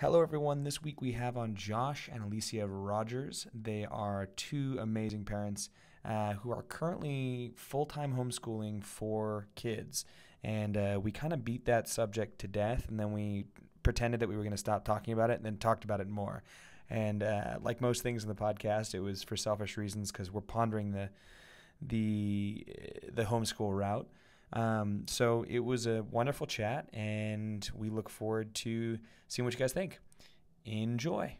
Hello, everyone. This week we have on Josh and Alicia Rogers. They are two amazing parents uh, who are currently full time homeschooling for kids. And uh, we kind of beat that subject to death, and then we pretended that we were going to stop talking about it and then talked about it more. And uh, like most things in the podcast, it was for selfish reasons because we're pondering the the the homeschool route. Um, so it was a wonderful chat, and we look forward to seeing what you guys think. Enjoy.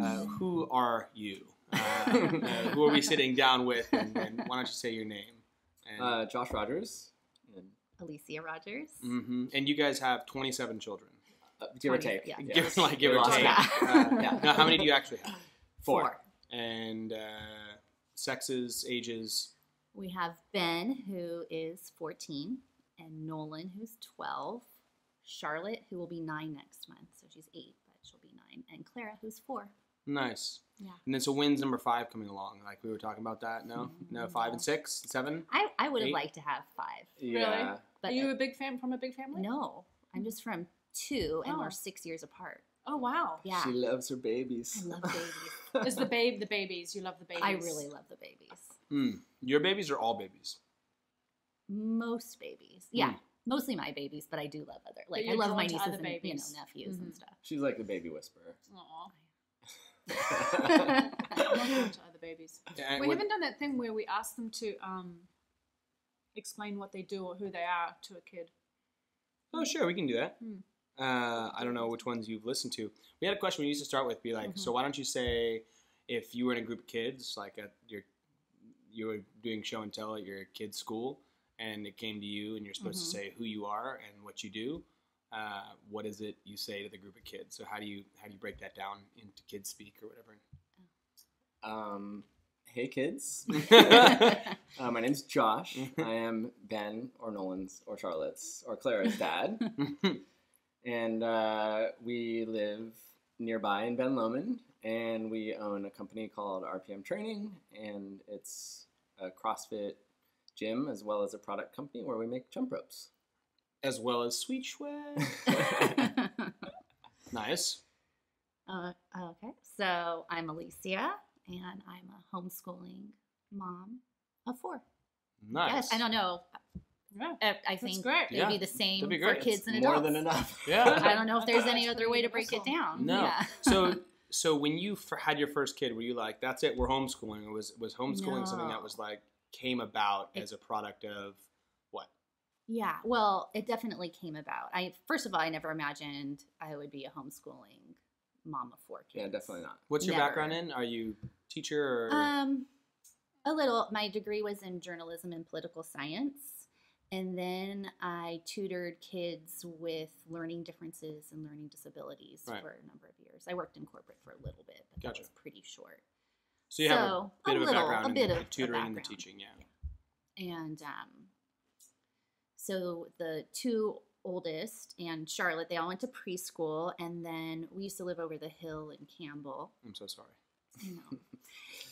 Uh, who are you? Uh, uh, who are we sitting down with? And, and why don't you say your name? And, Uh, Josh Rogers, and, Alicia Rogers. mhm. and you guys have 27 children. uh, give or 20, take. yeah. Give, like give or take. Uh, Yeah. now, how many do you actually have? Four. And uh, sexes, ages. We have Ben, who is 14, and Nolan, who's 12. Charlotte, who will be nine next month, so she's eight, but she'll be nine. And Clara, who's four. Nice. Yeah. And then so when's number five coming along? Like we were talking about that. No, mm-hmm. no, five and six, seven. I, I would have liked to have five, Yeah. but Are you a big fan from a big family? no, I'm just from two, and Oh. we're six years apart. Oh wow. Yeah, She loves her babies. I love babies. Is the babe the babies? You love the babies. I really love the babies. Mm. Your babies are all babies. Most babies, yeah. Hmm. Mostly my babies, but I do love other. Like I love my nieces other and you know nephews and Mhm. stuff. She's like the baby whisperer. Aw. Not to other babies. And We haven't done that thing where we ask them to um, explain what they do or who they are to a kid. Oh, sure, we can do that. Hmm. Uh, I don't know which ones you've listened to. We had a question we used to start with, be like, Mm-hmm. so why don't you say if you were in a group of kids, like at your, you were doing show and tell at your kid's school, and it came to you, and you're supposed Mm-hmm. Mhm. to say who you are and what you do. Uh, what is it you say to the group of kids? So how do you how do you break that down into kids speak or whatever? Um, hey kids. uh, my name's Josh. I am Ben or Nolan's or Charlotte's or Clara's dad, and uh, we live nearby in Ben Lomond, and we own a company called RPM Training, and it's a CrossFit gym as well as a product company where we make jump ropes. As well as sweet sweat. nice. Uh, okay, so I'm Alicia, and I'm a homeschooling mom of four. Nice. Yes, I don't know. Yeah. I, I think great. they'd Yeah, be the same be for great. kids and adults. More than enough. Yeah. I don't know if there's any other way to pretty break it down. No. Yeah. so so when you f- had your first kid, were you like, "That's it, we're homeschooling"? Or was was homeschooling something that was like came about It- as a product of what? Yeah, well, it definitely came about. I first of all, I never imagined I would be a homeschooling mom of four kids. Yeah, definitely not. What's your Never. background in? Are you teacher or Um, a little. My degree was in journalism and political science, and then I tutored kids with learning differences and learning disabilities Right. for a number of years. I worked in corporate for a little bit, but Gotcha. that was pretty short. so you have a bit a of a little- background a bit the of tutoring and the teaching? Yeah. and um, so the two oldest and Charlotte, they all went to preschool, and then we used to live over the hill in Campbell. I'm so sorry. I know.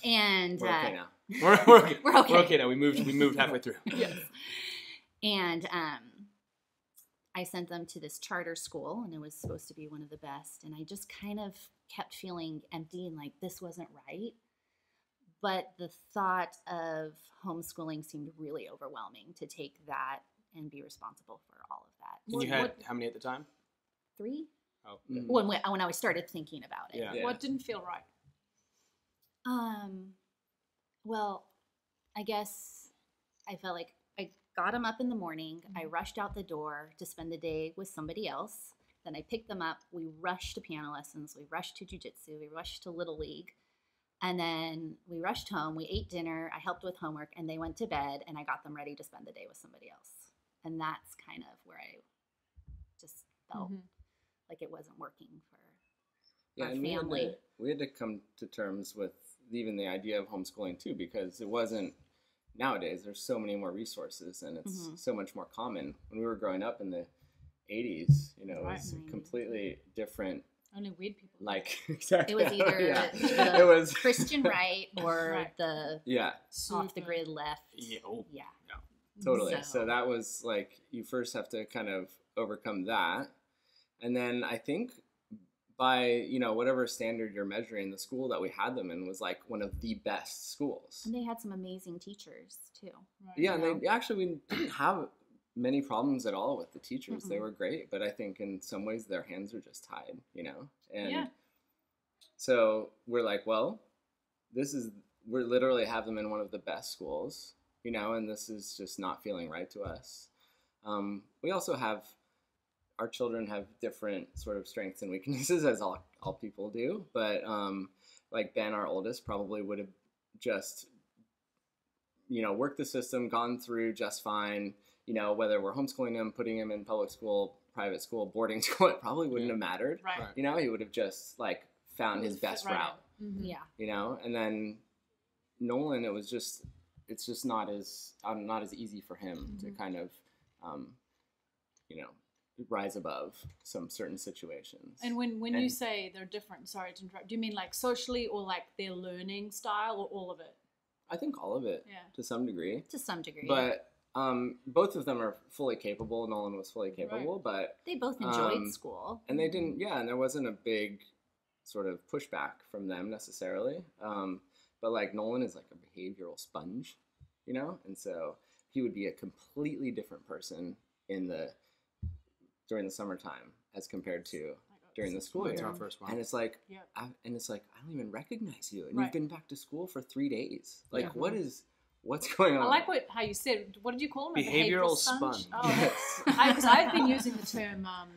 And We're uh, okay now. We're, we're okay. We're okay. We're okay now. We moved. We moved halfway through. yes. And um, I sent them to this charter school, and it was supposed to be one of the best. And I just kind of kept feeling empty and like this wasn't right. But the thought of homeschooling seemed really overwhelming to take that and be responsible for all of that. And you What- had what- how many at the time? Three? Oh, Mm. When, when when I started thinking about it. Yeah. Yeah. What didn't feel right? Um, well, I guess I felt like I got them up in the morning. I rushed out the door to spend the day with somebody else. Then I picked them up. We rushed to piano lessons. We rushed to jujitsu. We rushed to Little League. And then we rushed home. We ate dinner. I helped with homework and they went to bed and I got them ready to spend the day with somebody else. And that's kind of where I just felt Mhm. like it wasn't working for yeah, our and we had, to, family. we had to come to terms with even the idea of homeschooling too, because it wasn't nowadays. There's so many more resources, and it's Mhm. so much more common. When we were growing up in the '80s, you know, it was a completely different. Only weird people. Like exactly, It was either yeah. the it was Christian right or Right. the Yeah, off the grid left. Yeah. Oh. Yeah. totally. So. So- that was like you first have to kind of overcome that, and then I think by you know whatever standard you're measuring, the school that we had them in was like one of the best schools. And they had some amazing teachers too. Right. Yeah, and they actually we didn't have many problems at all with the teachers. They Mm-mm. were great, but I think in some ways their hands were just tied, you know. And Yeah. so we're like, well, this is we're literally have them in one of the best schools, you know, and this is just not feeling right to us. Um, we also have our children have different sort of strengths and weaknesses as all all people do, but um, like Ben, our oldest, probably would have just you know worked the system, gone through just fine. You know, whether we're homeschooling him, putting him in public school, private school, boarding school, it probably wouldn't Yeah. have mattered. Right. Right. You know, he would have just like found his best right route. in. Mhm. Yeah. You know, and then Nolan, it was just it's just not as um, not as easy for him to Mhm. kind of um, you know rise above some certain situations. And when when you say they're different, sorry to interrupt. Do you mean like socially or like their learning style or all of it? I think all of it Yeah. to some degree, To some degree. but um, both of them are fully capable. Nolan was fully capable, but they both enjoyed um, school. and they didn't yeah and there wasn't a big sort of pushback from them necessarily um, but like nolan is like a behavioral sponge you know and so he would be a completely different person in the during the summertime as compared to during the school year first one. and it's like Yeah. I, and it's like i don't even recognize you and Right. you've been back to school for three days like Yeah. what is what's going on I like what how you said. What did you call them? A Behavioral sponge. sponge. Oh, Yes. because I've been using the term um,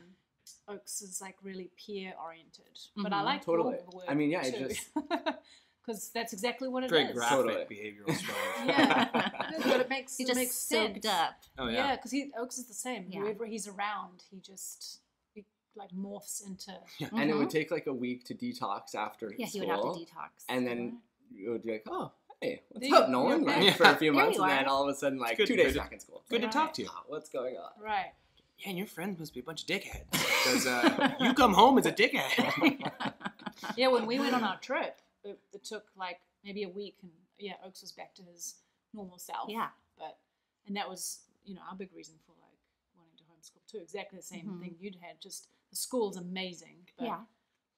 Oakes is like really peer oriented, but I Mhm. like Totally. your word I mean, yeah, it just- because that's exactly what it is. Very graphic Totally. behavioral sponge. Yeah, but it makes he it just makes soaked sense. up. Oh yeah, yeah. because he Oakes is the same. Yeah. Whoever he's around, he just he, like morphs into. Yeah. and it would take like a week to detox after Yeah, he would have to detox. and then you would be like, "Oh, hey, what's There up, Nolan?" you're Like, back. for a few There months, and then all of a sudden, like good- two days to- back in school. Good to talk to you. Oh, what's going on? Right. Yeah, and your friends must be a bunch of dickheads. Because uh, you come home as a dickhead. Yeah, when we went on our trip, it, it took like maybe a week, and yeah, Oakes was back to his normal self. yeah. but and that was you know our big reason for like wanting to homeschool too. Exactly the same Mhm. thing you'd had. Just the school's amazing, but Yeah.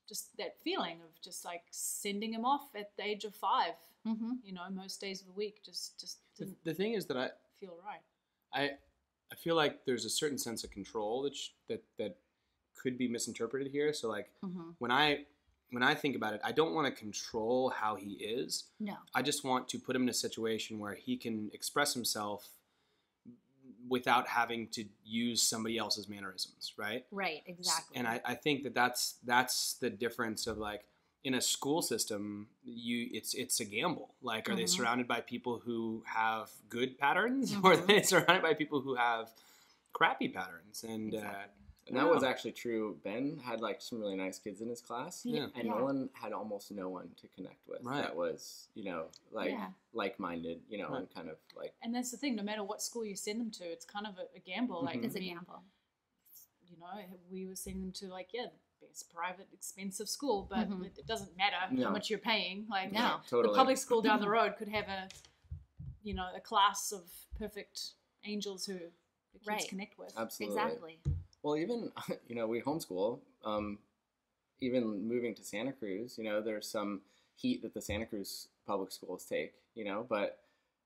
just that feeling of just like sending him off at the age of five. Mm-hmm. You know, most days of the week, just just the, didn't the thing is that I, feel right. I I feel like there's a certain sense of control that sh- that that could be misinterpreted here. So like Mm-hmm. when I when I think about it, I don't want to control how he is. No. I just want to put him in a situation where he can express himself without having to use somebody else's mannerisms, right? Right. Exactly. And I, I think that that's that's the difference of like in a school system, you it's it's a gamble. Like, are they Mhm. surrounded by people who have good patterns, or are Mhm. they surrounded by people who have crappy patterns? And uh, Exactly. And that was actually true. Ben had like some really nice kids in his class, Yeah. and yeah. Nolan had almost no one to connect with. Right. That was, you know, like Yeah. like-minded, you know, Right. and kind of like And that's the thing. No matter what school you send them to, it's kind of a, a gamble. Like, Mhm. It's a gamble. you know, we were sending them to like yeah, the best private expensive school, but Mhm. it, it doesn't matter No. how much you're paying. Like, No. totally the public school down the road could have a, you know, a class of perfect angels who the kids Right. connect with. Absolutely. Exactly. Well, even you know, we homeschool. Um, even moving to Santa Cruz, you know, there's some heat that the Santa Cruz public schools take, you know. But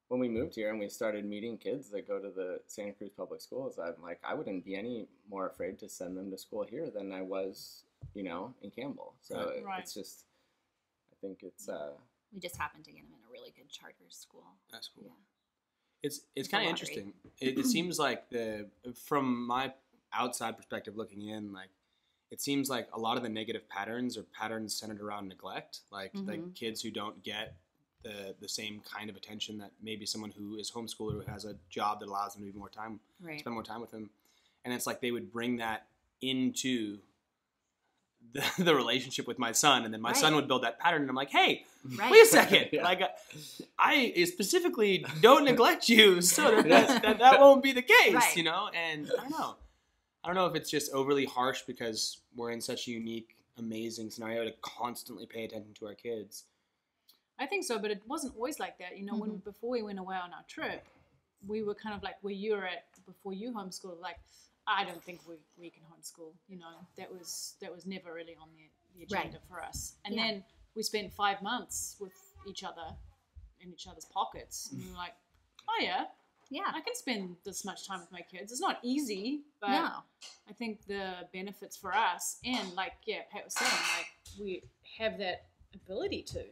when we moved here and we started meeting kids that go to the Santa Cruz public schools, I'm like, I wouldn't be any more afraid to send them to school here than I was, you know, in Campbell. So Right. it- Right. it's just, I think it's uh, We just happened to get him in a really good charter school. that's cool. Yeah. It's it's It's kind of interesting. It, it seems like the from my outside perspective looking in, like it seems like a lot of the negative patterns are patterns centered around neglect, like like Mhm. kids who don't get the the same kind of attention that maybe someone who is homeschooler who has a job that allows them to be more time Right. spend more time with them, and it's like they would bring that into the, the relationship with my son, and then my son would build that pattern, and I'm like, hey, Right. wait a second, Yeah. like. uh, I specifically don't neglect you so that that, that, that won't be the case, Right. you know? And I don't know. I don't know if it's just overly harsh because we're in such a unique, amazing scenario to constantly pay attention to our kids. I think so, but it wasn't always like that. You know, when Mhm. before we went away on our trip, we were kind of like where you were at before you homeschooled. Like, I don't think we, we can homeschool. You know, that was that was never really on the, the Right. agenda for us. And Yeah. then we spent five months with each other in each other's pockets, and we were like, oh yeah, Yeah. I can spend this much time with my kids. It's not easy, but no. I think the benefits for us, and like yeah, Pat was saying, like we have that ability to.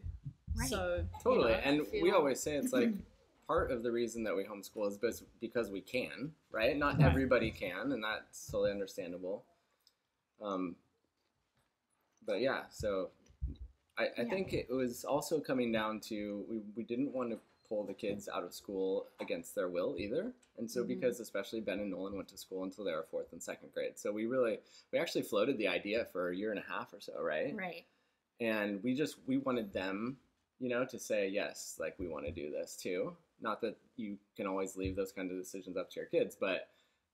Right. So you Totally. know, I and we feel- always say it's like part of the reason that we homeschool is bes- because we can, right? Not Right. everybody can, and that's totally understandable. Um, but yeah, so I, I Yeah. think it was also coming down to we, we didn't want to pull the kids out of school against their will either. And so Mhm. because especially Ben and Nolan went to school until they were fourth and second grade. So we really we actually floated the idea for a year and a half or so, right? Right. and we just we wanted them you know to say yes like we want to do this too not that you can always leave those kind of decisions up to your kids but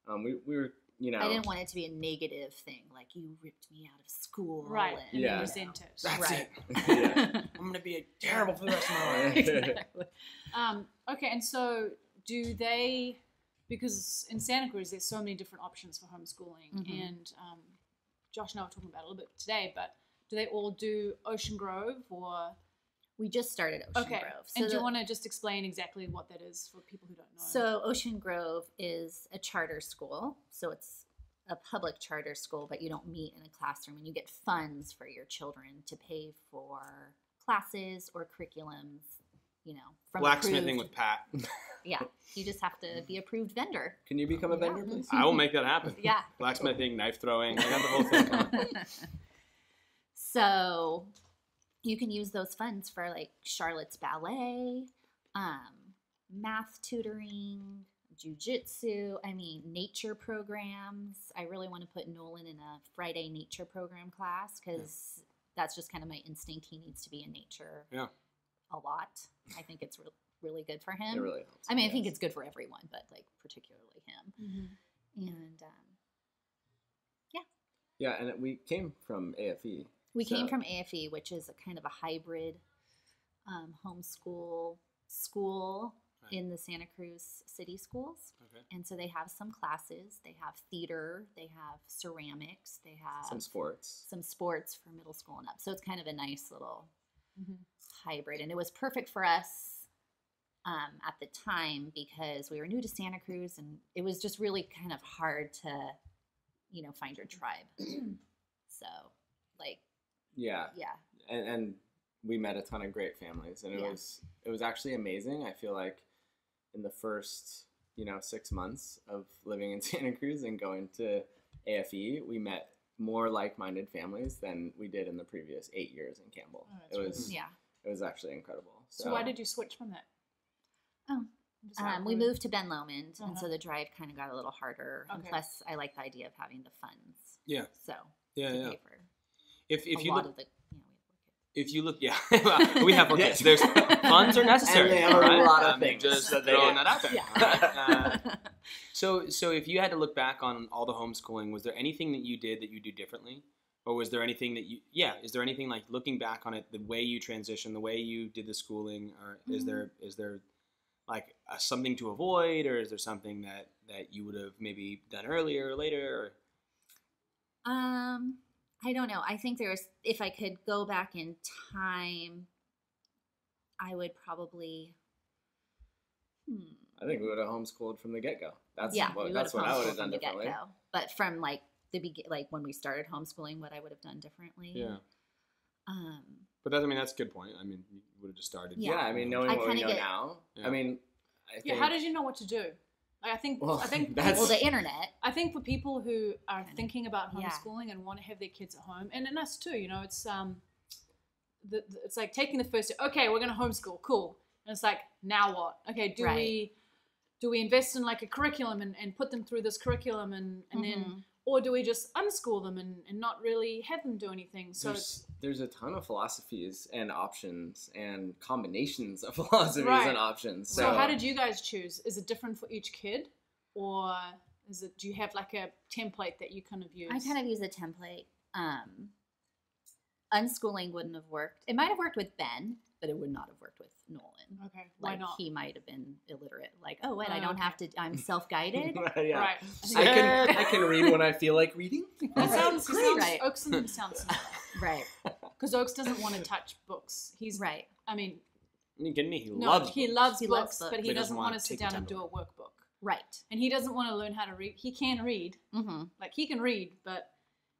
um, we, we were you know I didn't want it to be a negative thing, like you ripped me out of school. right and- and Yeah. then resent. That's Right. it. yeah. I'm gonna be a terrible for the rest of my life. exactly. Um, okay, and so do they? Because in Santa Cruz, there's so many different options for homeschooling, Mhm. and um, Josh and I were talking about it a little bit today. But do they all do Ocean Grove or? We just started Ocean okay, Grove. and do the- you want to just explain exactly what that is for people who don't know? So Ocean Grove is a charter school. So it's a public charter school, but you don't meet in a classroom and you get funds for your children to pay for classes or curriculums, you know, from Blacksmithing approved- with Pat. Yeah. You just have to be approved vendor. can you become a vendor Yeah. please I will make that happen. Yeah. Blacksmithing, knife throwing. I got the whole thing. so you can use those funds for like Charlotte's ballet, um, math tutoring, jujitsu. I mean, nature programs. I really want to put Nolan in a Friday nature program class because that's just kind of my instinct. He needs to be in nature. Yeah. A lot. I think it's re- really good for him. it him. really helps I mean, I think it's good for everyone, but like particularly him. Mhm. And um, yeah. yeah and we came from afe We came from AFE, which is a kind of a hybrid um, homeschool school Right. in the Santa Cruz city schools. Okay. And so they have some classes. They have theater. They have ceramics. They have some sports some sports for middle school and up. So it's kind of a nice little Mhm. hybrid. And it was perfect for us um, at the time because we were new to Santa Cruz and it was just really kind of hard to, you know, find your tribe. so, like, yeah yeah. and, and we met a ton of great families and it Yeah. was it was actually amazing i feel like in the first you know six months of living in santa cruz and going to afe we met more like-minded families than we did in the previous eight years in campbell Oh, that's it really was Yeah. it was actually incredible So why did you switch from that? Oh, Um, we moved to Ben Lomond, and so Uh-huh. the drive kind of got a little harder. And plus, I like the idea of having the funds. Yeah. So Yeah, to yeah. Pay for If if a you lot look of the, you know, we have kids. if you look, yeah, we have okay. Yes. There's funds are necessary. And they have a lot of I'm things Just that they throwing do. that out there. Yeah. Uh, so so if you had to look back on all the homeschooling, was there anything that you did that you do differently, or was there anything that you yeah? Is there anything like looking back on it, the way you transitioned, the way you did the schooling, or is Mm-hmm. there is there like uh something to avoid, or is there something that that you would have maybe done earlier or later? Um, I don't know. I think there's if I could go back in time, I would probably. Hmm. i think we would have homeschooled from the get-go that's yeah, what that's what i would have done from differently get-go. But from like the begin, like when we started homeschooling, what I would have done differently. Yeah, Um. but that I mean that's a good point. I mean you would have just started. yeah, Yeah. i mean knowing I what we know get- now Yeah. i mean I Yeah, how did you know what to do? Like, I think Well, I think that's- Well, the internet. I think for people who are Kinda. thinking about Yeah. homeschooling and want to have their kids at home, and, and us too, you know, it's um, the, the- it's like taking the first step. Okay, we're gonna homeschool, cool. And it's like, now what? Okay, do Right. we do we invest in like a curriculum and, and put them through this curriculum and, and then Mhm. Or do we just unschool them and, and not really have them do anything? So there's, there's a ton of philosophies and options and combinations of philosophies Right. and options. so, So, how did you guys choose? Is it different for each kid, or is it do you have like a template that you kind of use? I kind of use a template. Um, unschooling wouldn't have worked. It might have worked with Ben, but it would not have worked with Nolan. Okay, why Like not? he might have been illiterate. Like, oh wait, I Oh, don't okay. have to. I'm self-guided. yeah. Right. I can I can read when I feel like reading. It sounds, Great. sounds Right. Oakes and him sound similar. right, Because Oakes doesn't want to touch books. He's right. I mean, Are you kidding me? He no, loves he books. loves He books, loves books. but he But doesn't doesn't wanna sit down and do a workbook. Right. And he doesn't want to learn how to read. He can read, Mm-hmm. like he can read, but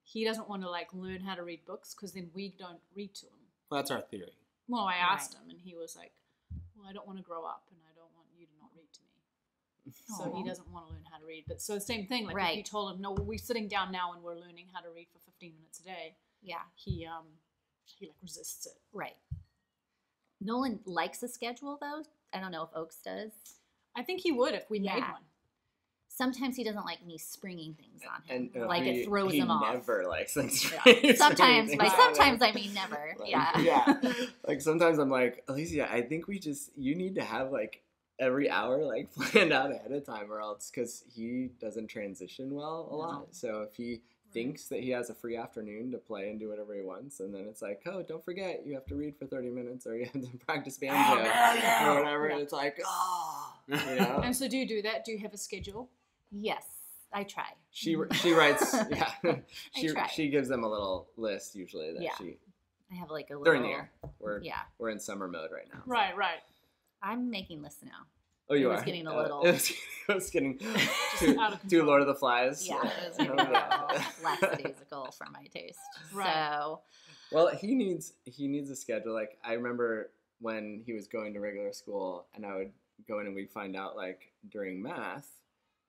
he doesn't want to like learn how to read books because then we don't read to him. Well, that's our theory. Well, I asked Right. him, and he was like, "Well, I don't want to grow up, and I don't want you to not read to me." So he doesn't want to learn how to read. But so the same thing. Like if you told him, "No, we're sitting down now and we're learning how to read for 15 minutes a day," Yeah. he um he like resists it. Right. Nolan likes a schedule though. I don't know if Oakes does. I think he would if we made one. Sometimes he doesn't like me springing things on him. And uh, like he, it throws he him off. never likes things. Yeah. Sometimes, by Anything. sometimes I mean never. Like, yeah. yeah. Like sometimes I'm like, Alicia, I think we just you need to have like every hour like planned out ahead of time, or else because he doesn't transition well a No. lot. So if he thinks that he has a free afternoon to play and do whatever he wants, and then it's like, oh, don't forget you have to read for 30 minutes, or you have to practice banjo no. or whatever. Yeah. It's like, oh, you know. And so, do you do that? Do you have a schedule? Yes, I try. She she writes yeah. she she gives them a little list usually that Yeah. she I have like a little. during the year. We're Yeah, we're in summer mode right now. Right, right. I'm making lists now. Oh, you It was are. getting a Uh, little- It was, it was getting too, out of too. Lord of the Flies. Yeah, it was Oh, getting a little lackadaisical for my taste. Right. So Well, he needs he needs a schedule. Like I remember when he was going to regular school, and I would go in and we'd find out like during math,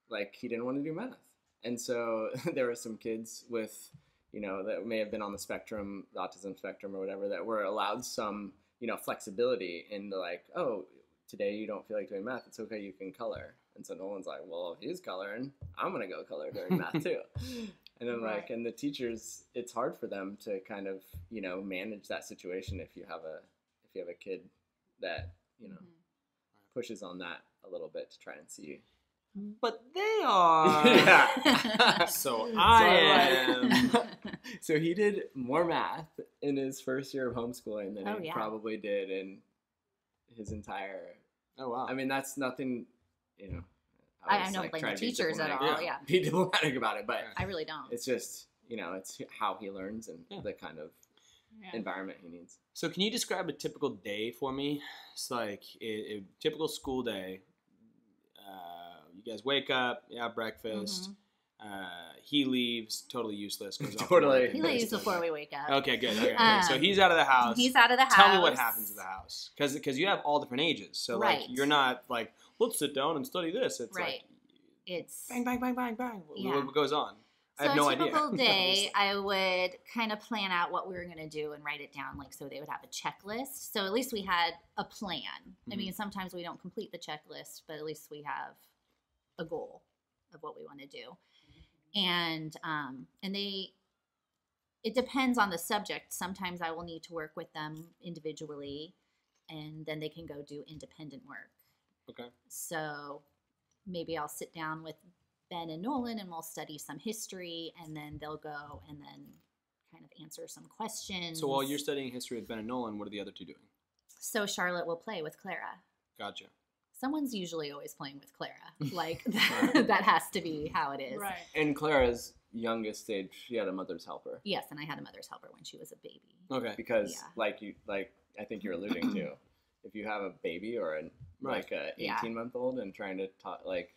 like he didn't want to do math, and so there were some kids with you know that may have been on the spectrum, the autism spectrum or whatever, that were allowed some you know flexibility in the like, oh, today you don't feel like doing math, it's okay, you can color. And so Nolan's like, well, if he's coloring, I'm gonna go color during math too. And then like, and the teachers, it's hard for them to kind of you know manage that situation if you have a if you have a kid that you know Mhm. pushes on that a little bit to try and see. But they are. yeah. So So, I like- am. so he did more math in his first year of homeschooling than Oh, he yeah. probably did in his entire. Oh wow. I mean, that's nothing, you know. I- I always, don't blame the teachers at all, yeah. be diplomatic about it, but I really don't. it's just you know it's how he learns and Yeah. the kind of Yeah. environment he needs. So can you describe a typical day for me? It's like a, a typical school day. You guys wake up, you have breakfast. Uh, he leaves, totally useless. Goes off to Totally. he leaves before we wake up. Okay, good. Okay, Um, so he's out of the house. He's out of the house. Tell me what happens at the house, because because you have all different ages. So like you're not like let's sit down and study this. It's Right. like It's bang bang bang bang bang. What, Yeah. what goes on? I have no a idea. typical day, I would kind of plan out what we were going to do and write it down, like so they would have a checklist. So at least we had a plan. I Mhm. mean, sometimes we don't complete the checklist, but at least we have a goal of what we want to do. And um, and they, it depends on the subject. Sometimes I will need to work with them individually, and then they can go do independent work. Okay. So maybe I'll sit down with Ben and Nolan and we'll study some history and then they'll go and then kind of answer some questions. So while you're studying history with Ben and Nolan, what are the other two doing? So Charlotte will play with Clara. Gotcha. Someone's usually always playing with Clara. Like that has to be how it is. Right. And Clara's youngest age, she had a mother's helper Yes, and I had a mother's helper when she was a baby. Okay. because, Yeah. like you, like I think you're alluding to, if you have a baby or an Right. like a Yeah. 18 month old and trying to talk like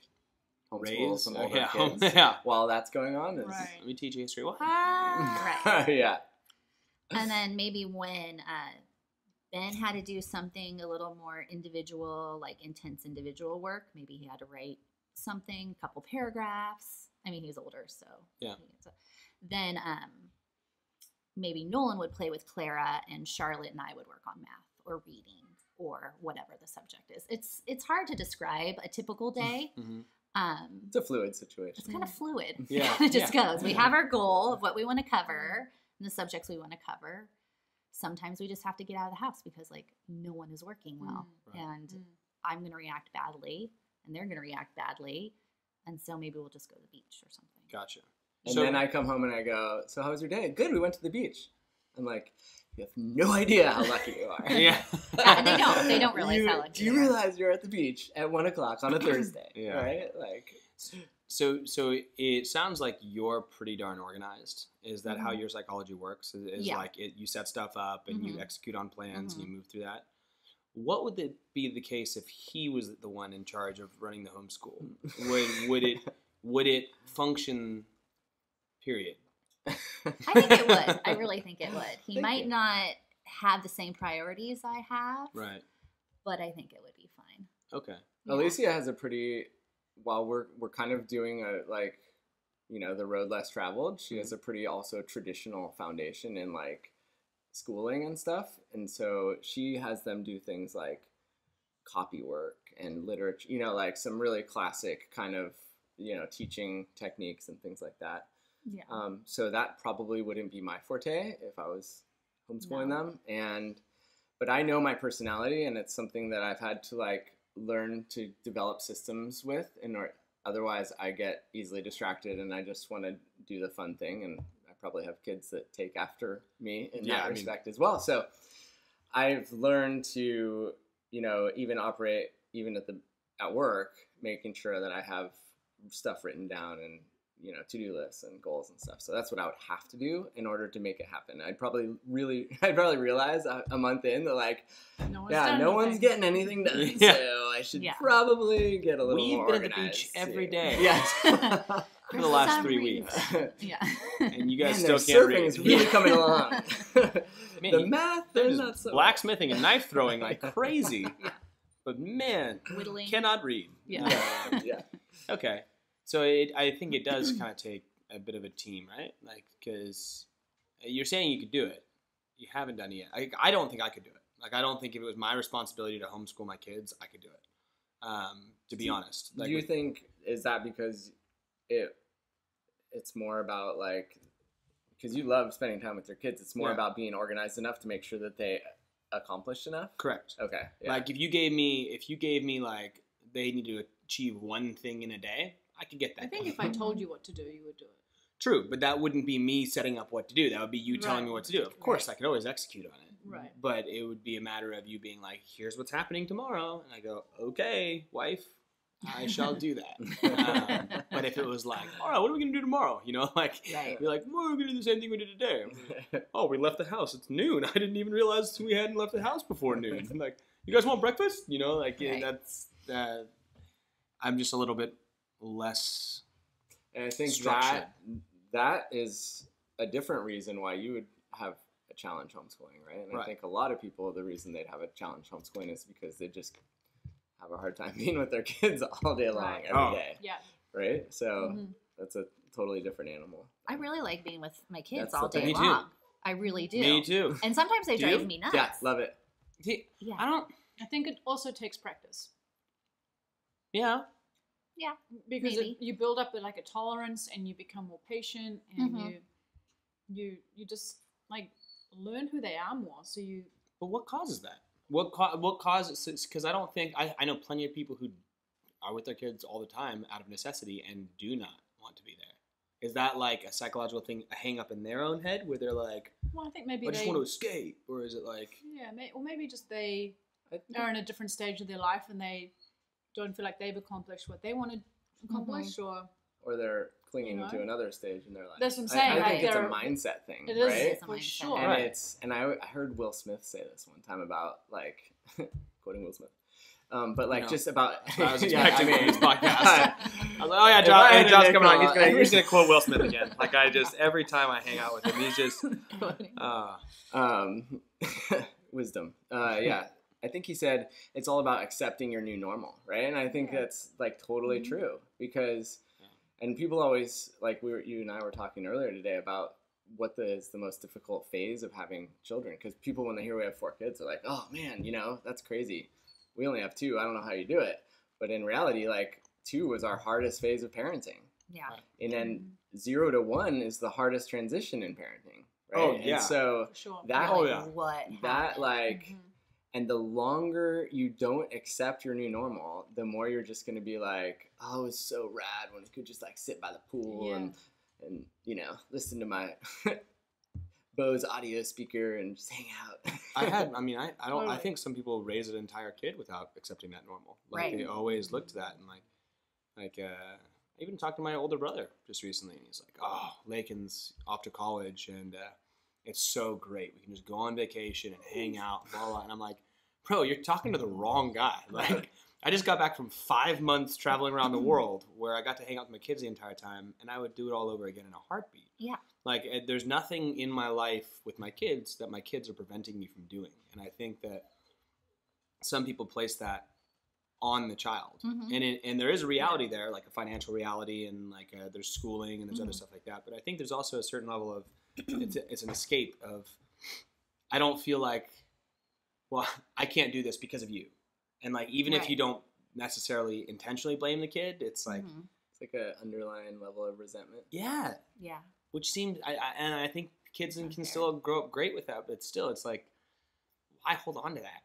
homeschool Raise. some older yeah. kids yeah. while that's going on is Right. Let me teach you history. What? Right. yeah. and then maybe when uh, Ben had to do something a little more individual, like intense individual work, maybe he had to write something, a couple paragraphs. I mean, he was older, so Yeah. Then um, maybe Nolan would play with Clara, and Charlotte and I would work on math or reading or whatever the subject is. It's it's hard to describe a typical day. Mhm. Um, It's a fluid situation. it's kind of fluid. Yeah, it just yeah. goes. We have our goal of what we want to cover and the subjects we want to cover. Sometimes we just have to get out of the house because like no one is working well, Mm, right. and Mm. I'm going to react badly, and they're going to react badly, and so maybe we'll just go to the beach or something. Gotcha. And So- then I come home and I go, "So how was your day? Good. We went to the beach." I'm like, you have no idea how lucky you are. yeah. Yeah, and they don't. They don't realize you, how lucky Do you are. realize you're at the beach at one o'clock on a Thursday? Yeah. Right? Like, So, so it sounds like you're pretty darn organized. Is that how Mhm. your psychology works? Is, is Yeah. like it, you set stuff up and you Mhm. execute on plans and Mhm. you move through that. What would it be the case if he was the one in charge of running the homeschool? Would would it would it function? Period. I think it would. I really think it would. He Thank might you. not have the same priorities I have, Right. but I think it would be fine. Okay. Yeah. Alicia has a pretty while we're we're kind of doing a like you know the road less traveled she Mm-hmm. has a pretty also traditional foundation in like schooling and stuff and so she has them do things like copy work and literature you know like some really classic kind of you know teaching techniques and things like that Yeah. um, so that probably wouldn't be my forte if I was homeschooling No. them. And but I know my personality, and it's something that I've had to like learn to develop systems with. And or otherwise, I get easily distracted, and I just want to do the fun thing. And I probably have kids that take after me in Yeah, that I mean- respect as well. So I've learned to you know even operate even at the at work, making sure that I have stuff written down and you know to-do lists and goals and stuff. So that's what I would have to do in order to make it happen. I'd probably really, I'd probably realize a, a month in that like, No one's yeah, done no one's getting anything done. Yeah. So I should Yeah. probably get a little We've more been at the beach every too. day. Yes. For the last three weeks. Yeah. And you guys Man, still can't surfing read. is really Yeah. coming along. Man, the math, They're they're not so blacksmithing and knife throwing like crazy. Yeah. But man, Whittling. cannot read. Yeah. Um, yeah. Okay, so it, I think it does kind of take a bit of a team, right? Like, because you're saying you could do it, you haven't done it yet. I, I don't think I could do it. Like, I don't think if it was my responsibility to homeschool my kids, I could do it. Um, to be Do- honest, like, do you with- think is that because it it's more about like because you love spending time with your kids it's more Yeah. about being organized enough to make sure that they accomplished enough correct? okay yeah. Like, if you gave me, if you gave me like they need to achieve one thing in a day, I could get that. I think if I told you what to do, you would do it. True, but that wouldn't be me setting up what to do. That would be you telling me what to do. Of course, I could always execute on it. Right. But it would be a matter of you being like, "Here's what's happening tomorrow," and I go, "Okay, wife, I shall do that." um, but if it was like, "All right, what are we gonna do tomorrow?" You know, like Right. you're like, "Well, we're gonna do the same thing we did today." oh, we left the house. It's noon. I didn't even realize we hadn't left the house before noon. I'm like, you guys want breakfast? You know, like yeah, that's. Uh, I'm just a little bit less. and i think Structured. that that is a different reason why you would have a challenge homeschooling right and Right. i think a lot of people the reason they'd have a challenge homeschooling is because they just have a hard time being with their kids all day long Right. every day, Oh. Yeah. right so Mhm. that's a totally different animal I really like being with my kids That's all day thing. Me too. long. I really do. Me too. And sometimes they Do drive you? me nuts. yeah love it Yeah. I don't. I think it also takes practice Yeah. Because it, you build up like a tolerance and you become more patient and Mhm. you you you just like learn who they are more. So you But what causes that? What ca- what causes? Because I don't think I, I know plenty of people who are with their kids all the time out of necessity and do not want to be there. Is that like a psychological thing, a hang up in their own head where they're like, well, I think maybe I just they want to escape, or is it like, yeah, may, or maybe just they are in a different stage of their life and they don't feel like they've accomplished what they want to accomplish or or they're clinging You know? to another stage in their life. That's what I'm I- saying, I, like, think it's a mindset thing, it is right? For sure. And Right. it's and I, I heard Will Smith say this one time about like quoting Will Smith, um, but like No. just about I was Yeah, expecting I on this mean- podcast. I was like, oh yeah, If Josh, hey, had a coming on. He's gonna, he's gonna quote Will Smith again. Like I just every time I hang out with him, he's just uh, um, wisdom. Uh, yeah, I think he said it's all about accepting your new normal, right? And I think Yeah. that's like totally Mhm. true because, Yeah. and people always like we were, you and I were talking earlier today about what the, is the most difficult phase of having children because people when they hear we have four kids are like, oh man, you know that's crazy. We only have two. I don't know how you do it, but in reality, like two was our hardest phase of parenting, Yeah. and then zero to one is the hardest transition in parenting. Right? Oh, And yeah. so for sure. that Oh, Like, yeah. What? that happened? like Mhm. And the longer you don't accept your new normal the more you're just going to be like oh it's so rad when I could just like sit by the pool Yeah. and and you know listen to my Bose audio speaker and just hang out. I had. I mean, I, I don't. I think some people raise an entire kid without accepting that normal. Like Right. they always look to that and like, like. uh I even talked to my older brother just recently, and he's like, "Oh, Lakin's off to college, and uh, it's so great. We can just go on vacation and hang out, blah blah." And I'm like, "Bro, you're talking to the wrong guy. Like, I just got back from five months traveling around the world, where I got to hang out with my kids the entire time, and I would do it all over again in a heartbeat." Yeah. Like, eh, there's nothing in my life with my kids that my kids are preventing me from doing, and I think that some people place that on the child, Mhm. and it, and there is a reality there, like a financial reality, and like uh, there's schooling and there's other Mhm. stuff like that. But I think there's also a certain level of it's a, it's an escape of I don't feel like well I can't do this because of you, and like even if you don't necessarily intentionally blame the kid, it's like Mhm. it's like a underlying level of resentment. yeah, yeah. which seemed I, I and I think kids can still grow up great with that, but still it's like why hold on to that?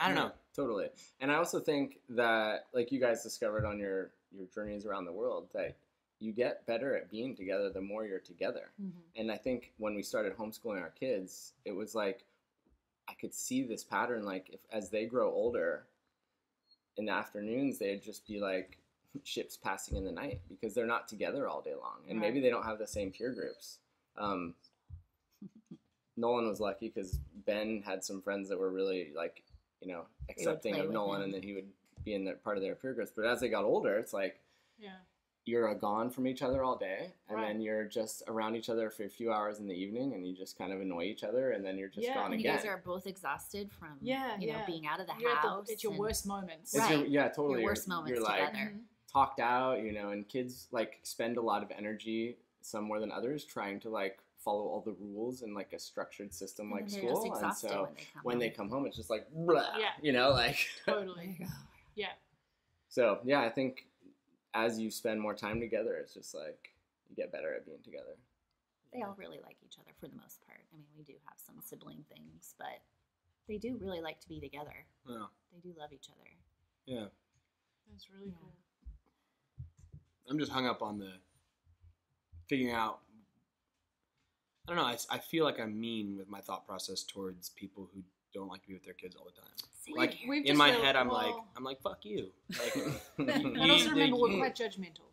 I don't know. Totally. And I also think that like you guys discovered on your your journeys around the world that you get better at being together the more you're together. Mhm. And I think when we started homeschooling our kids, it was like I could see this pattern like if as they grow older in the afternoons they'd just be like ships passing in the night because they're not together all day long and maybe they don't have the same peer groups. Um, Nolan was lucky because Ben had some friends that were really like, you know, accepting of Nolan, him. and then he would be in their part of their peer groups. But as they got older, it's like Yeah. You're gone from each other all day, and Right. then you're just around each other for a few hours in the evening, and you just kind of annoy each other, and then you're just Yeah. gone And you again. guys are both exhausted from Yeah, you know being out of the You're at, house. the, at your worst moments. It's Right. your- yeah, totally. Your worst you're, moments you're like together. Mhm. talked out, you know, and kids like spend a lot of energy, some more than others, trying to like follow all the rules in like a structured system like then school. just And so when they come when they home. come home, it's just like, blah, Yeah. you know, like. Totally. Yeah. So yeah, I think as you spend more time together, it's just like you get better at being together. They all really like each other for the most part. I mean, we do have some sibling things, but they do really like to be together. Yeah. They do love each other. Yeah. That's really Yeah. cool. I'm just hung up on the figuring out. I don't know. I, I feel like I'm mean with my thought process towards people who don't like to be with their kids all the time. Same Like. We've in my real- head, I'm like, I'm like, fuck you. Like, And you- also remember, we're quite judgmental.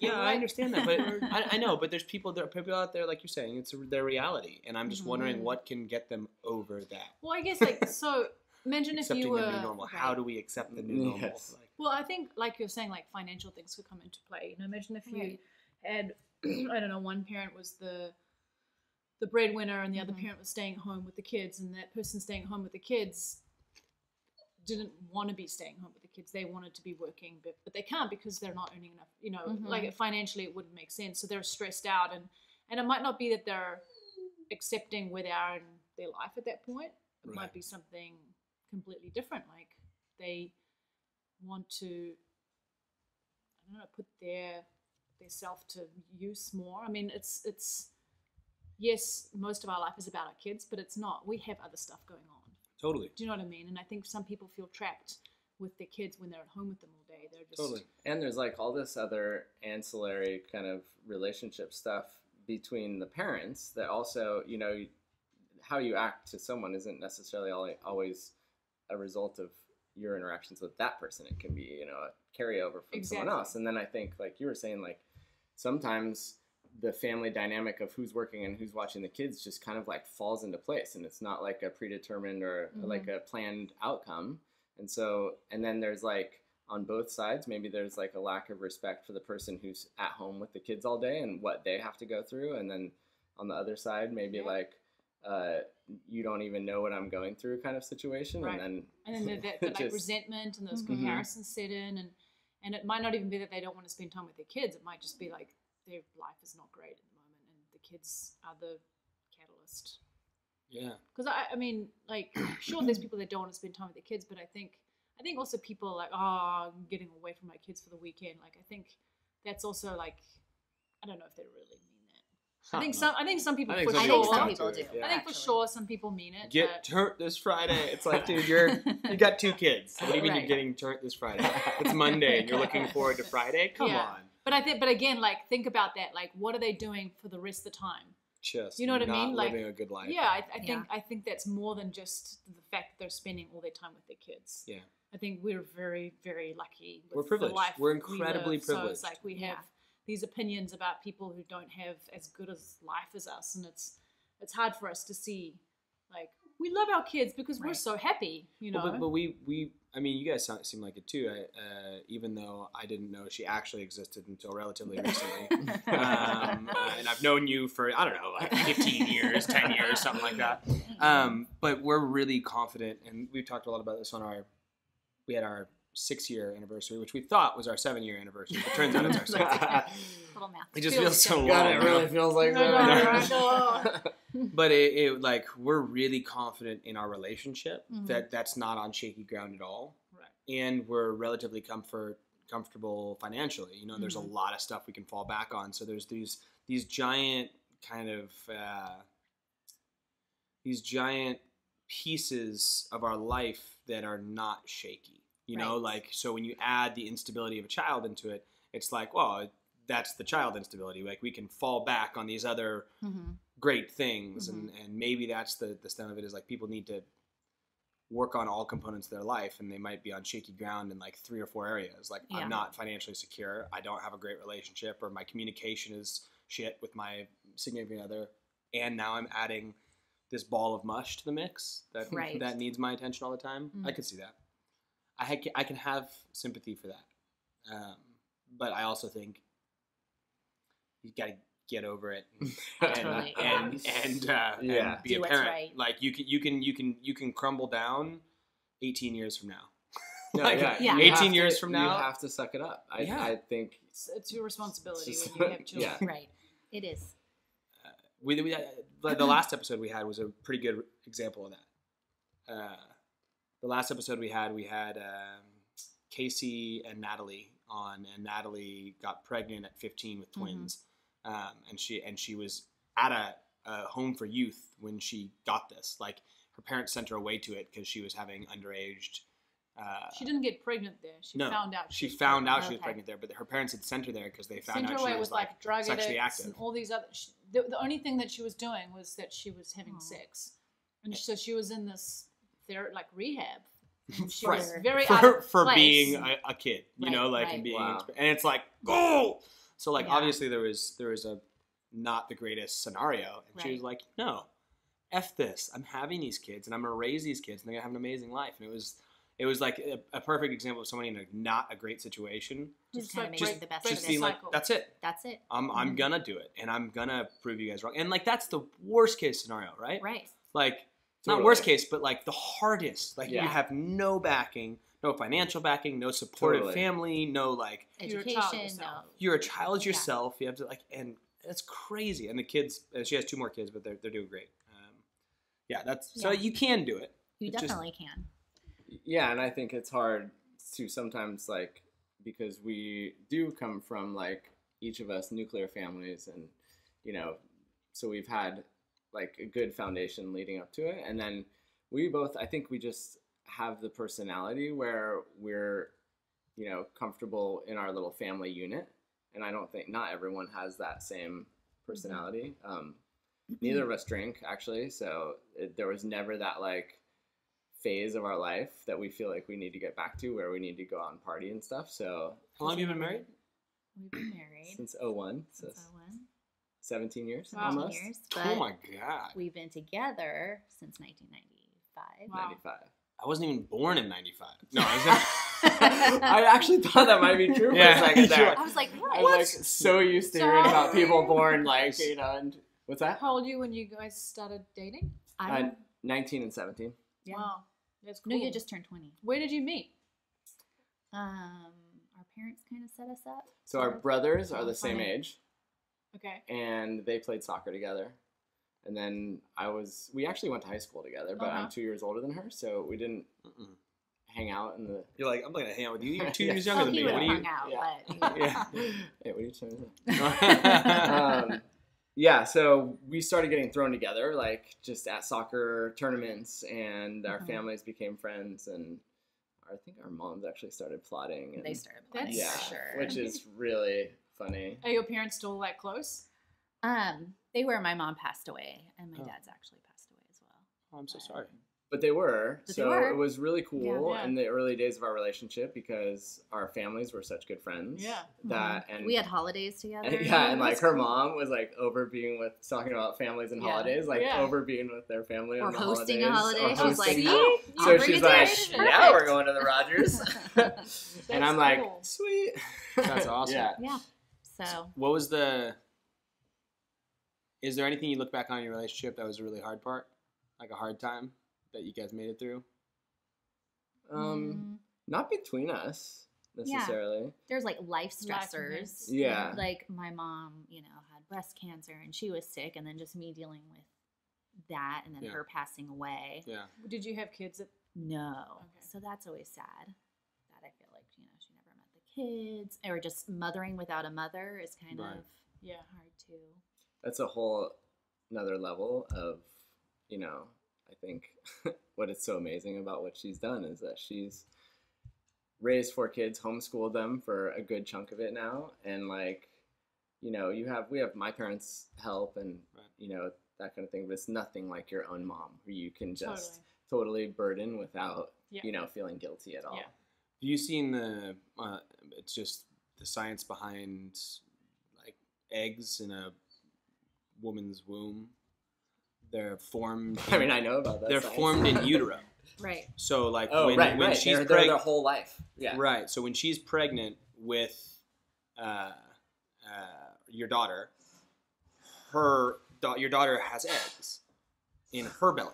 Yeah, I understand that, but I, I know. But there's people, there are people out there, like you're saying, it's their reality, and I'm just wondering Mhm. what can get them over that. Well, I guess like so. Imagine if Accepting you the were. new normal. How do we accept the new normal? Yes. Like, Well, I think like you're saying, like financial things could come into play. You know, imagine if you Right. had, I don't know, one parent was the the breadwinner and the other Mhm. parent was staying home with the kids, and that person staying home with the kids didn't want to be staying home with the kids. They wanted to be working, but but they can't because they're not earning enough. You know, Mhm. like financially, it wouldn't make sense. So they're stressed out, and and it might not be that they're accepting where they are in their life at that point. It Right. might be something completely different. Like they want to, I don't know, put their their self to use more. I mean, it's it's yes, most of our life is about our kids, but it's not. We have other stuff going on. totally, Do you know what I mean? And I think some people feel trapped with their kids when they're at home with them all day. They're just totally. And there's like all this other ancillary kind of relationship stuff between the parents that also, you know, how you act to someone isn't necessarily always a result of your interactions with that person. It can be, you know, a carryover from someone Exactly. else. And then I think, like you were saying, like sometimes the family dynamic of who's working and who's watching the kids just kind of like falls into place and it's not like a predetermined or Mhm. like a planned outcome and so and then there's like on both sides maybe there's like a lack of respect for the person who's at home with the kids all day and what they have to go through and then on the other side maybe Yeah. like uh, you don't even know what i'm going through kind of situation Right. and then and then the, that, that like resentment and those Mhm. comparisons set in, and and it might not even be that they don't want to spend time with their kids. It might just be like their life is not great at the moment, and the kids are the catalyst. Yeah, because I, I mean, like, sure, there's people that don't want to spend time with their kids, but I think, I think also people are like, oh, I'm getting away from my kids for the weekend. Like, I think that's also like, I don't know if they really mean that. I think some, I think some people I think for some sure. think some people to do. it, yeah. I think for sure some people mean it. get but- turnt this Friday. It's like, dude, you're you got two kids. What do you mean Right. you're getting turnt this Friday? It's Monday and you're looking forward to Friday. Come Yeah. on. But I think, but again, like, think about that. Like, what are they doing for the rest of the time? just You know what I mean? Like, living a good life. Yeah, I, I think I think that's more than just the fact that they're spending all their time with their kids. Yeah. I think we're very, very lucky. With We're the privileged. life We're we incredibly live. So privileged. it's like we Yeah. have these opinions about people who don't have as good as life as us, and it's it's hard for us to see. Like we love our kids because we're so happy, you know. Well, but, but we we I mean, you guys sound, seem like it too. I, uh, even though I didn't know she actually existed until relatively recently. um, uh, and I've known you for I don't know, like 15 years, 10 years, something like that. Um, but we're really confident, and we've talked a lot about this on our. We had our six-year anniversary, which we thought was our seven-year anniversary. But it turns out it's our six. Little math. It just Feels feels so long. God, it really feels like I know, that. but it, it like we're really confident in our relationship Mhm. that that's not on shaky ground at all Right. and we're relatively comfort comfortable financially you know there's a Mhm. lot of stuff we can fall back on so there's these these giant kind of uh, these giant pieces of our life that are not shaky you know Right. like so when you add the instability of a child into it it's like well that's the child instability like we can fall back on these other Mhm. great things and, and maybe that's the, the stem of it is like people need to work on all components of their life and they might be on shaky ground in like three or four areas like Yeah. i'm not financially secure i don't have a great relationship or my communication is shit with my significant other and now i'm adding this ball of mush to the mix that Right. that needs my attention all the time i Mhm. could see that i ha- i can have sympathy for that um, but i also think you got to get over it and Totally. and and, uh, Yeah. and be Do a parent. right. Like you can you can you can you can crumble down 18 years from now. No, Like, yeah, Yeah. 18 have to- years from now? you have to suck it up. I, Yeah. I think It's, it's your responsibility It's when you have children. yeah. Right. It is. we, we uh, the the last episode we had was a pretty good example of that. Uh, the last episode we had we had um, Casey and Natalie on, and Natalie got pregnant at 15 with twins, um, and she and she was at a, a home for youth when she got this. Like her parents sent her away to it because she was having underage. Uh, She didn't get pregnant there. She No, found out. she was found pregnant. out she was Okay. pregnant there, but her parents had sent her there because they found Sent out away she was with like, drug sexually addicts active. and all these other. She, the, the only thing that she was doing was that she was having sex, and so she was in this there like rehab. She Right. was very out for, of for place. being a, a kid, you Right, know, like right. and being, Wow. and it's like go. So like Yeah. obviously there was there was a not the greatest scenario, and she was like, no, f this. I'm having these kids, and I'm gonna raise these kids, and they're gonna have an amazing life. And it was it was like a, a perfect example of somebody in a not a great situation, Just Just kind of like making the best break of it. being like, that's it. That's it. I'm I'm Mhm. gonna do it, and I'm gonna prove you guys wrong. And like that's the worst case scenario, right? Right. Like not worst case, but like the hardest. Like Yeah. you have no backing, no financial backing, no supportive Totally. family, no like You're a child Education. No. yourself. you're a child Yeah. yourself. You have to like, and it's crazy. And the kids, uh, she has two more kids, but they're they're doing great. Um, yeah, that's so you can do it. You It just- definitely can. yeah, and I think it's hard to sometimes like because we do come from like each of us nuclear families, and you know, so we've had like a good foundation leading up to it, and then we both, I think, we just have the personality where we're, you know, comfortable in our little family unit, and I don't think not everyone has that same personality. Um, neither of us drink actually, so it, there was never that like phase of our life that we feel like we need to get back to where we need to go out and party and stuff. So How long have you been married? We've been married since 01, so since 01, 17 years Wow. almost. years, oh my god, we've been together since 1995. Wow. 95. I wasn't even born in '95. No, I was. I actually thought that might be true Yeah, for a second there. I was like, what? I what? was like so used to So hearing about people born like you know and what's that? How old were you when you guys started dating? I Uh, 19 and 17. Yeah. Wow, that's cool. no, you just turned 20. Where did you meet? Um, our parents kind of set us up. So our brothers are the same funny. age Okay. and they played soccer together. And then I was we actually went to high school together, but Uh-huh. I'm 2 years older than her, so we didn't Mm-mm. hang out in the You're like, I'm not gonna hang out with you. You're two Yeah. years younger Oh, than he me. What have do you? hung out, Yeah. but yeah. Hey, what are you trying um, yeah, so we started getting thrown together, like just at soccer tournaments, and our Mhm. families became friends, and I think our moms actually started plotting. And, they started That's- yeah, sure. which is really funny. Are your parents still that close? Um, they were. My mom passed away, and my Oh. dad's actually passed away as well. Oh, I'm so sorry. But they were. But they so were. it was really cool Yeah. in the early days of our relationship because our families were such good friends. Yeah. That Mhm. and we had holidays together. and, yeah, and like her cool. mom was like over being with talking about families and Yeah. holidays, like Yeah. over being with their family Or on the hosting holidays, a holiday. or She was like, hosting- "Oh, I'll so bring she's a like, yeah, we're going to the Rogers. and I'm like, sweet. That's awesome. Yeah. Yeah. So What was the? Is there anything you look back on in your relationship that was a really hard part, like a hard time that you guys made it through? Um, mm, not between us necessarily. Yeah. necessarily. there's like life Life stressors. events. Yeah. Like my mom, you know, had breast cancer and she was sick, and then just me dealing with that, and then Yeah. her passing away. Yeah. Did you have kids? At, No. Okay. So that's always sad. That I feel like, you know, she never met the kids or just mothering without a mother is kind Right. of yeah. hard too. That's a whole another level of, you know, I think what is so amazing about what she's done is that she's raised four kids, homeschooled them for a good chunk of it now, and like, you know, you have we have my parents' help and Right. you know that kind of thing, but it's nothing like your own mom, where you can just Totally. totally burden without Yeah. you know feeling guilty at all. Yeah. Have you seen the? Uh, it's just the science behind like eggs in a woman's womb. They're formed. I mean, I know about that. they're science. formed in utero. Right. So like Oh, when, right, when right. she's they're, they're their whole life. Yeah. Right. So when she's pregnant with uh, uh, your daughter, her da- your daughter has eggs in her belly,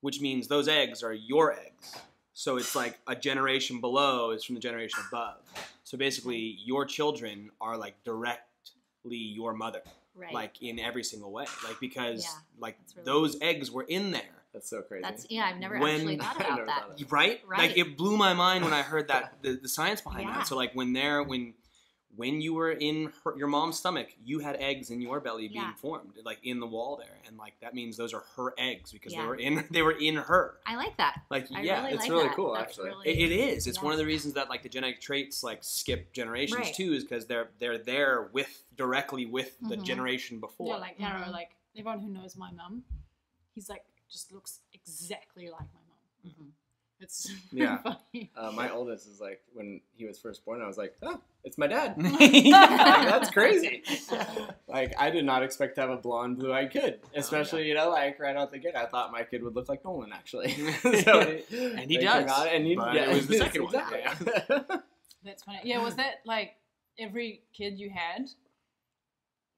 which means those eggs are your eggs. So it's like a generation below is from the generation above. So basically, your children are like directly your mother, Right. like in every single way, like because Yeah, like really those eggs were in there. That's so crazy. that's yeah, I've never When- actually thought about that. thought right? Right. Like it blew my mind when I heard that the, the science behind Yeah. that. So like when they're when when you were in her, your mom's stomach, you had eggs in your belly being Yeah. formed, like in the wall there, and like that means those are her eggs because they were in they were in her. I like that. Like I yeah, really it's like really that. cool, That's actually. really- it, it is. It's Yeah. one of the reasons that like the genetic traits like skip generations Right. too, is because they're they're there with directly with the Mhm. generation before. Yeah, like Arrow, Mhm. like everyone who knows my mum, he's like just looks exactly like my mum. Mhm. It's Yeah. funny. Uh, my oldest is like when he was first born. I was like, oh, it's my dad. Like, that's crazy. like I did not expect to have a blonde, blue-eyed kid, especially you know like right out the gate. I thought my kid would look like Nolan actually. so, And he they does, came out and he, but yeah, it was the second one, exactly. That's funny. Yeah, was that like every kid you had?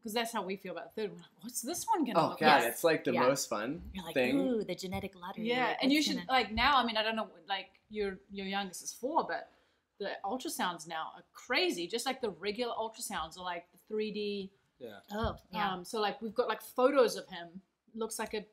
Because that's how we feel about the third one. Like, What's this one gonna oh look god, like? it's like the Yeah. most fun You're like, thing. ooh, the genetic lottery. Yeah, like, and you should gonna- like now. I mean, I don't know, like your your youngest is four, but the ultrasounds now are crazy. Just like the regular ultrasounds are like the three D. Yeah. Oh, yeah. Um, so like we've got like photos of him. Looks like a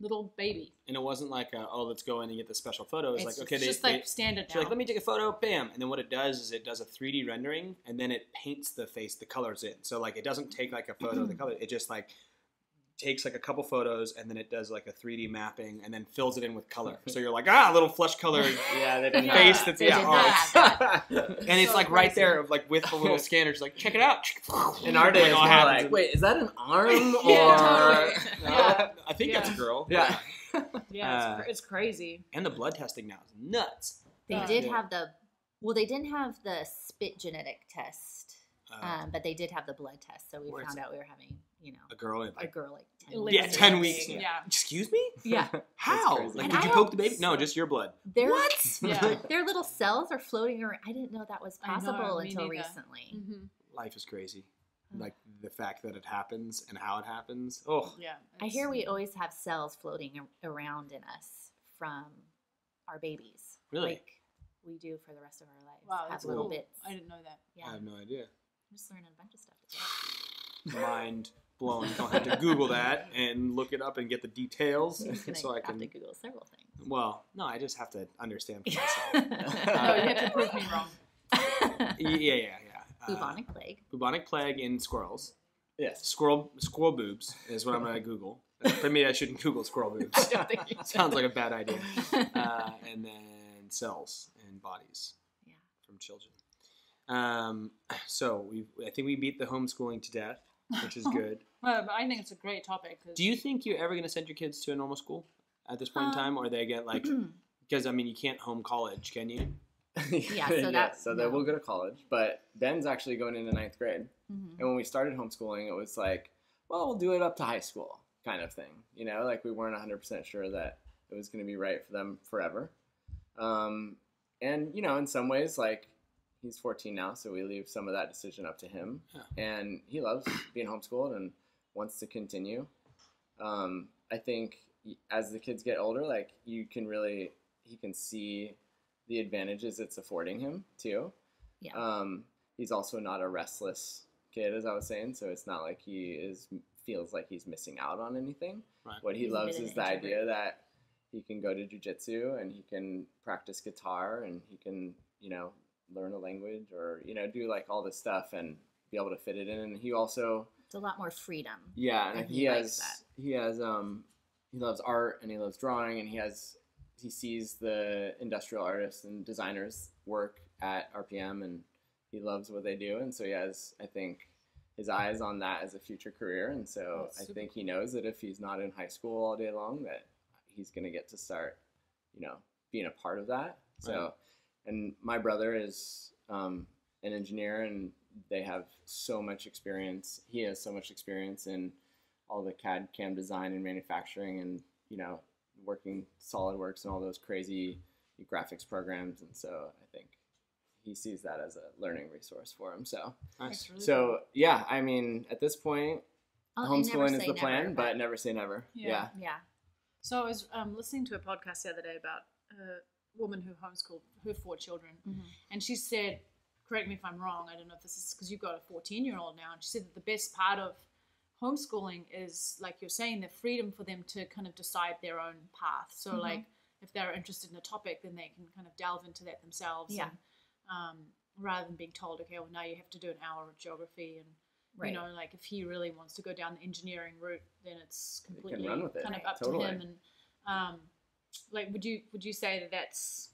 little baby. and it wasn't like a, oh let's go in and get the special photo. It's, It's like okay, it's they, just they, like standard She's now. like, let me take a photo, bam. And then what it does is it does a 3D rendering and then it paints the face, the colors in. So like it doesn't take like a photo of the color. It just like takes like a couple photos and then it does like a 3D mapping and then fills it in with color. So you're like, ah, little flesh colored yeah, they didn't face that's They yeah. did oh, not it's- that. and it's So like right crazy. there, like with the little scanner. She's like, check it out. In our day, Like, it's all more happens. like, wait, is that an arm or? Yeah, totally. No, Yeah. I think that's a girl. Yeah. yeah, it's, Uh, cra- it's crazy. And the blood testing now is nuts. They Yeah. did Yeah. have the, well, they didn't have the spit genetic test, Uh, um, but they did have the blood test. So we found out we were having, you know, a girl in a like, girl like 10 weeks. yeah, 10 weeks. Yeah. Excuse me? Yeah. How? Like, And did I you poke the baby? No, just your blood. Their, What? Yeah. Their little cells are floating around. I didn't know that was I know, possible until neither. recently. hmm Life is crazy. Like the fact that it happens and how it happens. Oh, Yeah, I hear we always have cells floating around in us from our babies. Really? Like we do for the rest of our lives. Wow, have little cool. bits. I didn't know that. Yeah. I have no idea. I'm just learning a bunch of stuff today. Mind blown. Don't have to Google that and look it up and get the details I'm just gonna so I can have can. to Google several things. Well, no, I just have to understand for myself. No, you have to prove me wrong. yeah, yeah, yeah. Uh, Bubonic plague. bubonic plague in squirrels. Yes. Squirrel squirrel boobs is what I'm gonna Google. For me, I shouldn't Google squirrel boobs. don't think you should. Sounds like a bad idea. Uh, and then cells and bodies. Yeah. from children. Um, so we, I think we beat the homeschooling to death. Which is good. Well, but I think it's a great topic. 'cause- Do you think you're ever going to send your kids to a normal school at this point in time, or they get like because I mean you can't home college, can you? Yeah, so that- so they will go to college. But Ben's actually going into ninth grade. Mhm. And when we started homeschooling, it was like, well, we'll do it up to high school kind of thing. You know, like we weren't 100% sure that it was going to be right for them forever. Um, and, you know, in some ways, like he's 14 now, so we leave some of that decision up to him. Yeah. And he loves being homeschooled and wants to continue. Um, I think as the kids get older, like you can really, he can see the advantages it's affording him too. Yeah. Um, he's also not a restless kid, as I was saying, so it's not like he is feels like he's missing out on anything. Right. What he He's loves is the introvert. idea that he can go to jujitsu and he can practice guitar and he can, you know, learn a language or you know do like all this stuff and be able to fit it in. And he also It's a lot more freedom. yeah, and And he, he has that. he has um he loves art and he loves drawing and he has he sees the industrial artists and designers work at RPM and he loves what they do and so he has I think his eyes on that as a future career and so That's I super think he knows that if he's not in high school all day long that he's going to get to start you know being a part of that. So Right. And my brother is um, an engineer and they have so much experience. He has so much experience in all the CAD CAM design and manufacturing and, you know, working SolidWorks and all those crazy graphics programs. And so I think he sees that as a learning resource for him. So, Nice. Really so cool. yeah, I mean, at this point, Oh, and never homeschooling is say the plan, never, but never say never. Yeah. yeah. yeah. So I was um, listening to a podcast the other day about a woman who homeschooled her four children, Mhm. and she said, correct me if I'm wrong, I don't know if this is because you've got a 14 year old now, and she said that the best part of homeschooling is, like you're saying, the freedom for them to kind of decide their own path. So, Mhm. like, if they're interested in a topic, then they can kind of delve into that themselves. Yeah. And, um, rather than being told, okay, well, now you have to do an hour of geography and Right. you know, like if he really wants to go down the engineering route, then it's completely it. kind of Right. up Totally. to him. And um, like, would you would you say that that's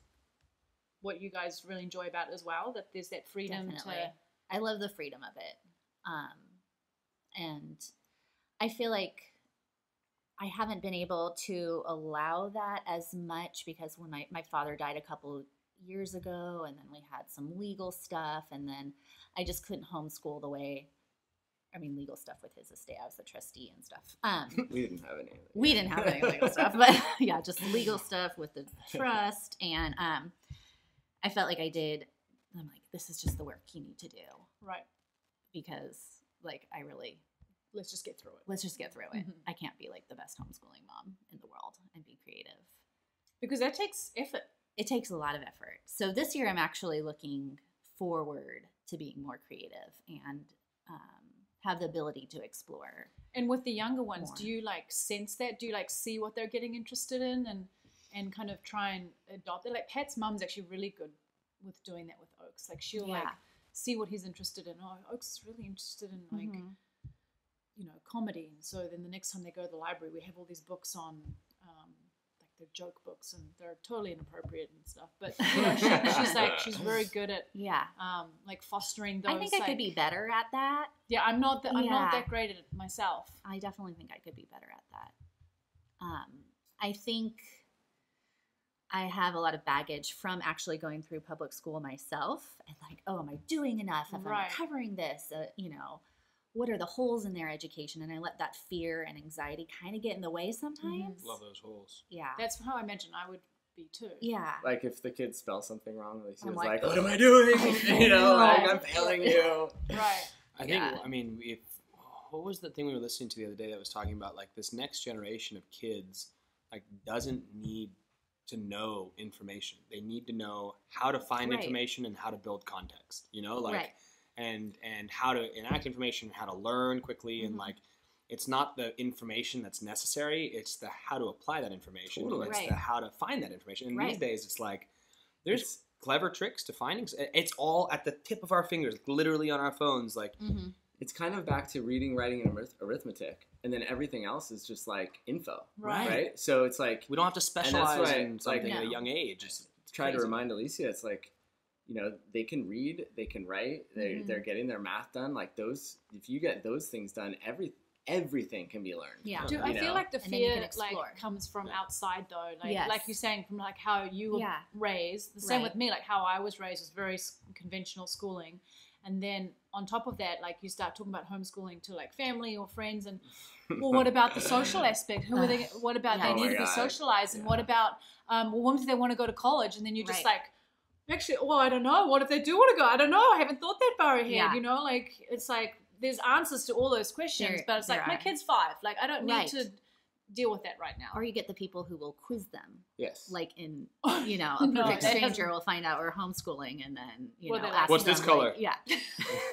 what you guys really enjoy about as well? That there's that freedom Definitely. to I love the freedom of it. Um, and I feel like I haven't been able to allow that as much because when my, my father died a couple years ago, and then we had some legal stuff, and then I just couldn't homeschool the way. I mean, legal stuff with his estate. I was the trustee and stuff. Um, We didn't have any. of we didn't have any legal stuff, but yeah, just legal stuff with the trust. And um, I felt like I did. I'm like, this is just the work you need to do right. because, like, I really Let's just get through it let's just get through it. Mhm. I can't be like the best homeschooling mom in the world and be creative. because that takes effort. It takes a lot of effort. So this year, I'm actually looking forward to being more creative and um, have the ability to explore. And with the younger ones, More. do you like sense that? Do you like see what they're getting interested in and and kind of try and adopt it? Like Pat's mum's actually really good with doing that with Oakes. Like she'll like see what he's interested in. Oh, Oakes is really interested in like Mhm. you know comedy, and so then the next time they go to the library, we have all these books on. Like they're joke books and they're totally inappropriate and stuff, but you know, she, she's like she's very good at yeah. um, like fostering those. I think I like- could be better at that. Yeah, I'm not. That, I'm not that great at it myself. I definitely think I could be better at that. Um, I think I have a lot of baggage from actually going through public school myself and like, oh, am I doing enough? Am Right. I covering this? Uh, you know, what are the holes in their education? And I let that fear and anxiety kind of get in the way mm-hmm. sometimes. Love those holes. Yeah. That's how I mentioned I would be too. yeah. Like if the kids spell something wrong, at least he was like, like, "What am I doing?" you know, like I'm failing you. Right. I think. Yeah. I mean, if what was the thing we were listening to the other day that was talking about like this next generation of kids like doesn't need to know information. They need to know how to find Right. information and how to build context. You know, like Right. And and how to enact information, how to learn quickly, and Mhm. like it's not the information that's necessary; it's the how to apply that information. Totally. It's Right. the how to find that information. And these days, it's like there's It's- clever tricks to finding. It's all at the tip of our fingers, literally on our phones. Like hmm It's kind of back to reading, writing, and arith- arithmetic, and then everything else is just like info, Right. right? So it's like we don't have to specialize why, in like, something at a young age. It's try to remind Alicia, it's like you know they can read, they can write, they Mhm. they're getting their math done. Like those, if you get those things done, every everything can be learned. Yeah. Do I know? feel like the And fear like comes from Yeah. outside though, like Yes. like you're saying from like how you were Yeah. raised. The same Right. with me, like how I was raised was very conventional schooling, and then on top of that, like you start talking about homeschooling to like family or friends, and well, what about the social aspect? Who are they? What about Yeah. they Oh need to be socialized, and what about um, well, when do they want to go to college? And then you're just Right. like. Actually, well, I don't know. What if they do want to go? I don't know. I haven't thought that far ahead. Yeah. You know, like it's like there's answers to all those questions, There- but it's like there my kid's five. Like I don't need Right. to deal with that right now. Or you get the people who will quiz them, Yes. like in you know a perfect that stranger hasn't- will find out we're homeschooling, and then you Well, know ask like, What's this color? like- yeah.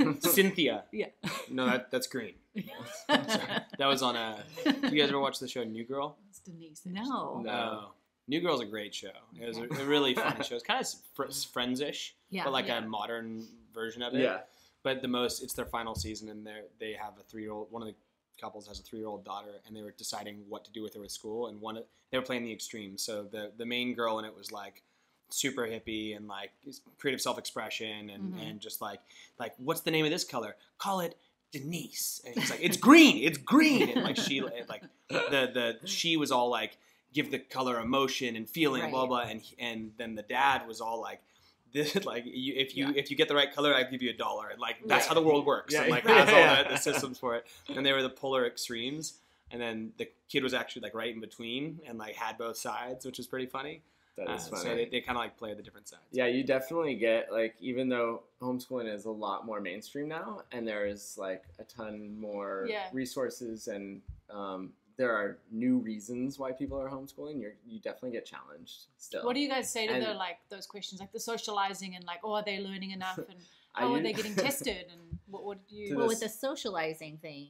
Cynthia. Yeah. No, that that's green. That was on a. Do you guys ever watch the show New Girl? It's Denise. No. No. New Girl's a great show. It was a, a really funny show. It's kind of fr- Friends-ish, Yeah. but like Yeah. a modern version of it. Yeah. But the most, it's their final season, and they they have a three-year-old. One of the couples has a three-year-old daughter, and they were deciding what to do with her with school. And one, they were playing the extremes. So the the main girl in it was like super hippie and like creative self-expression and Mhm. and just like like what's the name of this color? Call it Denise. And he's like, it's green. It's green. And like she like the the she was all like give the color emotion and feeling blah Right. blah and and then the dad was all like this like you, if you Yeah. if you get the right color I give you a dollar and like that's Right. how the world works Yeah, and like yeah, that's yeah. all the, the systems for it and they were the polar extremes and then the kid was actually like right in between and like had both sides which is pretty funny, That Uh, funny. so they, they kind of like play the different sides Yeah, you definitely get like even though homeschooling is a lot more mainstream now, and there's like a ton more Yeah. resources and um, there are new reasons why people are homeschooling. You're you definitely get challenged still. What do you guys say to And- the like those questions, like the socializing and like, oh, are they learning enough, and I how are u- they getting tested, and what what do you? Well, this- with the socializing thing,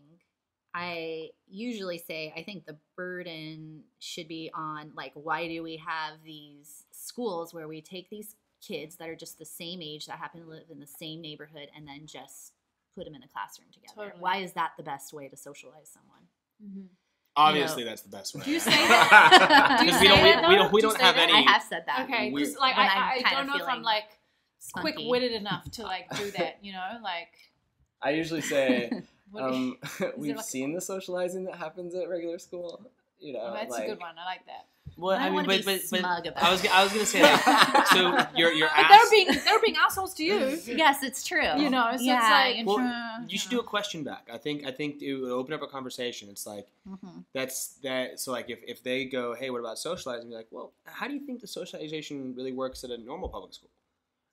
I usually say I think the burden should be on like why do we have these schools where we take these kids that are just the same age that happen to live in the same neighborhood and then just put them in a classroom together? Totally. Why is that the best way to socialize someone? Mhm. Obviously that's the best way Do you say that? Do you Because say we don't- we- that, we though? don't- we Do don't say have that? any- I have said that. Okay, We- because like I, I'm I don't know if I'm like quick witted enough to like do that. You know, like I usually say what do you- um, we've like a- seen the socializing that happens at regular school. You know, oh, that's like, a good one. I like that. Well I I, mean wanna but be but, but smug about I was. I was gonna say like so you're you're But they're being they're being assholes to you. yes, it's true. You know, so it's like- you're Well, true. you should do a question back I think I think it would open up a conversation it's like Mhm. that's that so like if, if they go hey what about socializing be like well how do you think the socialization really works at a normal public school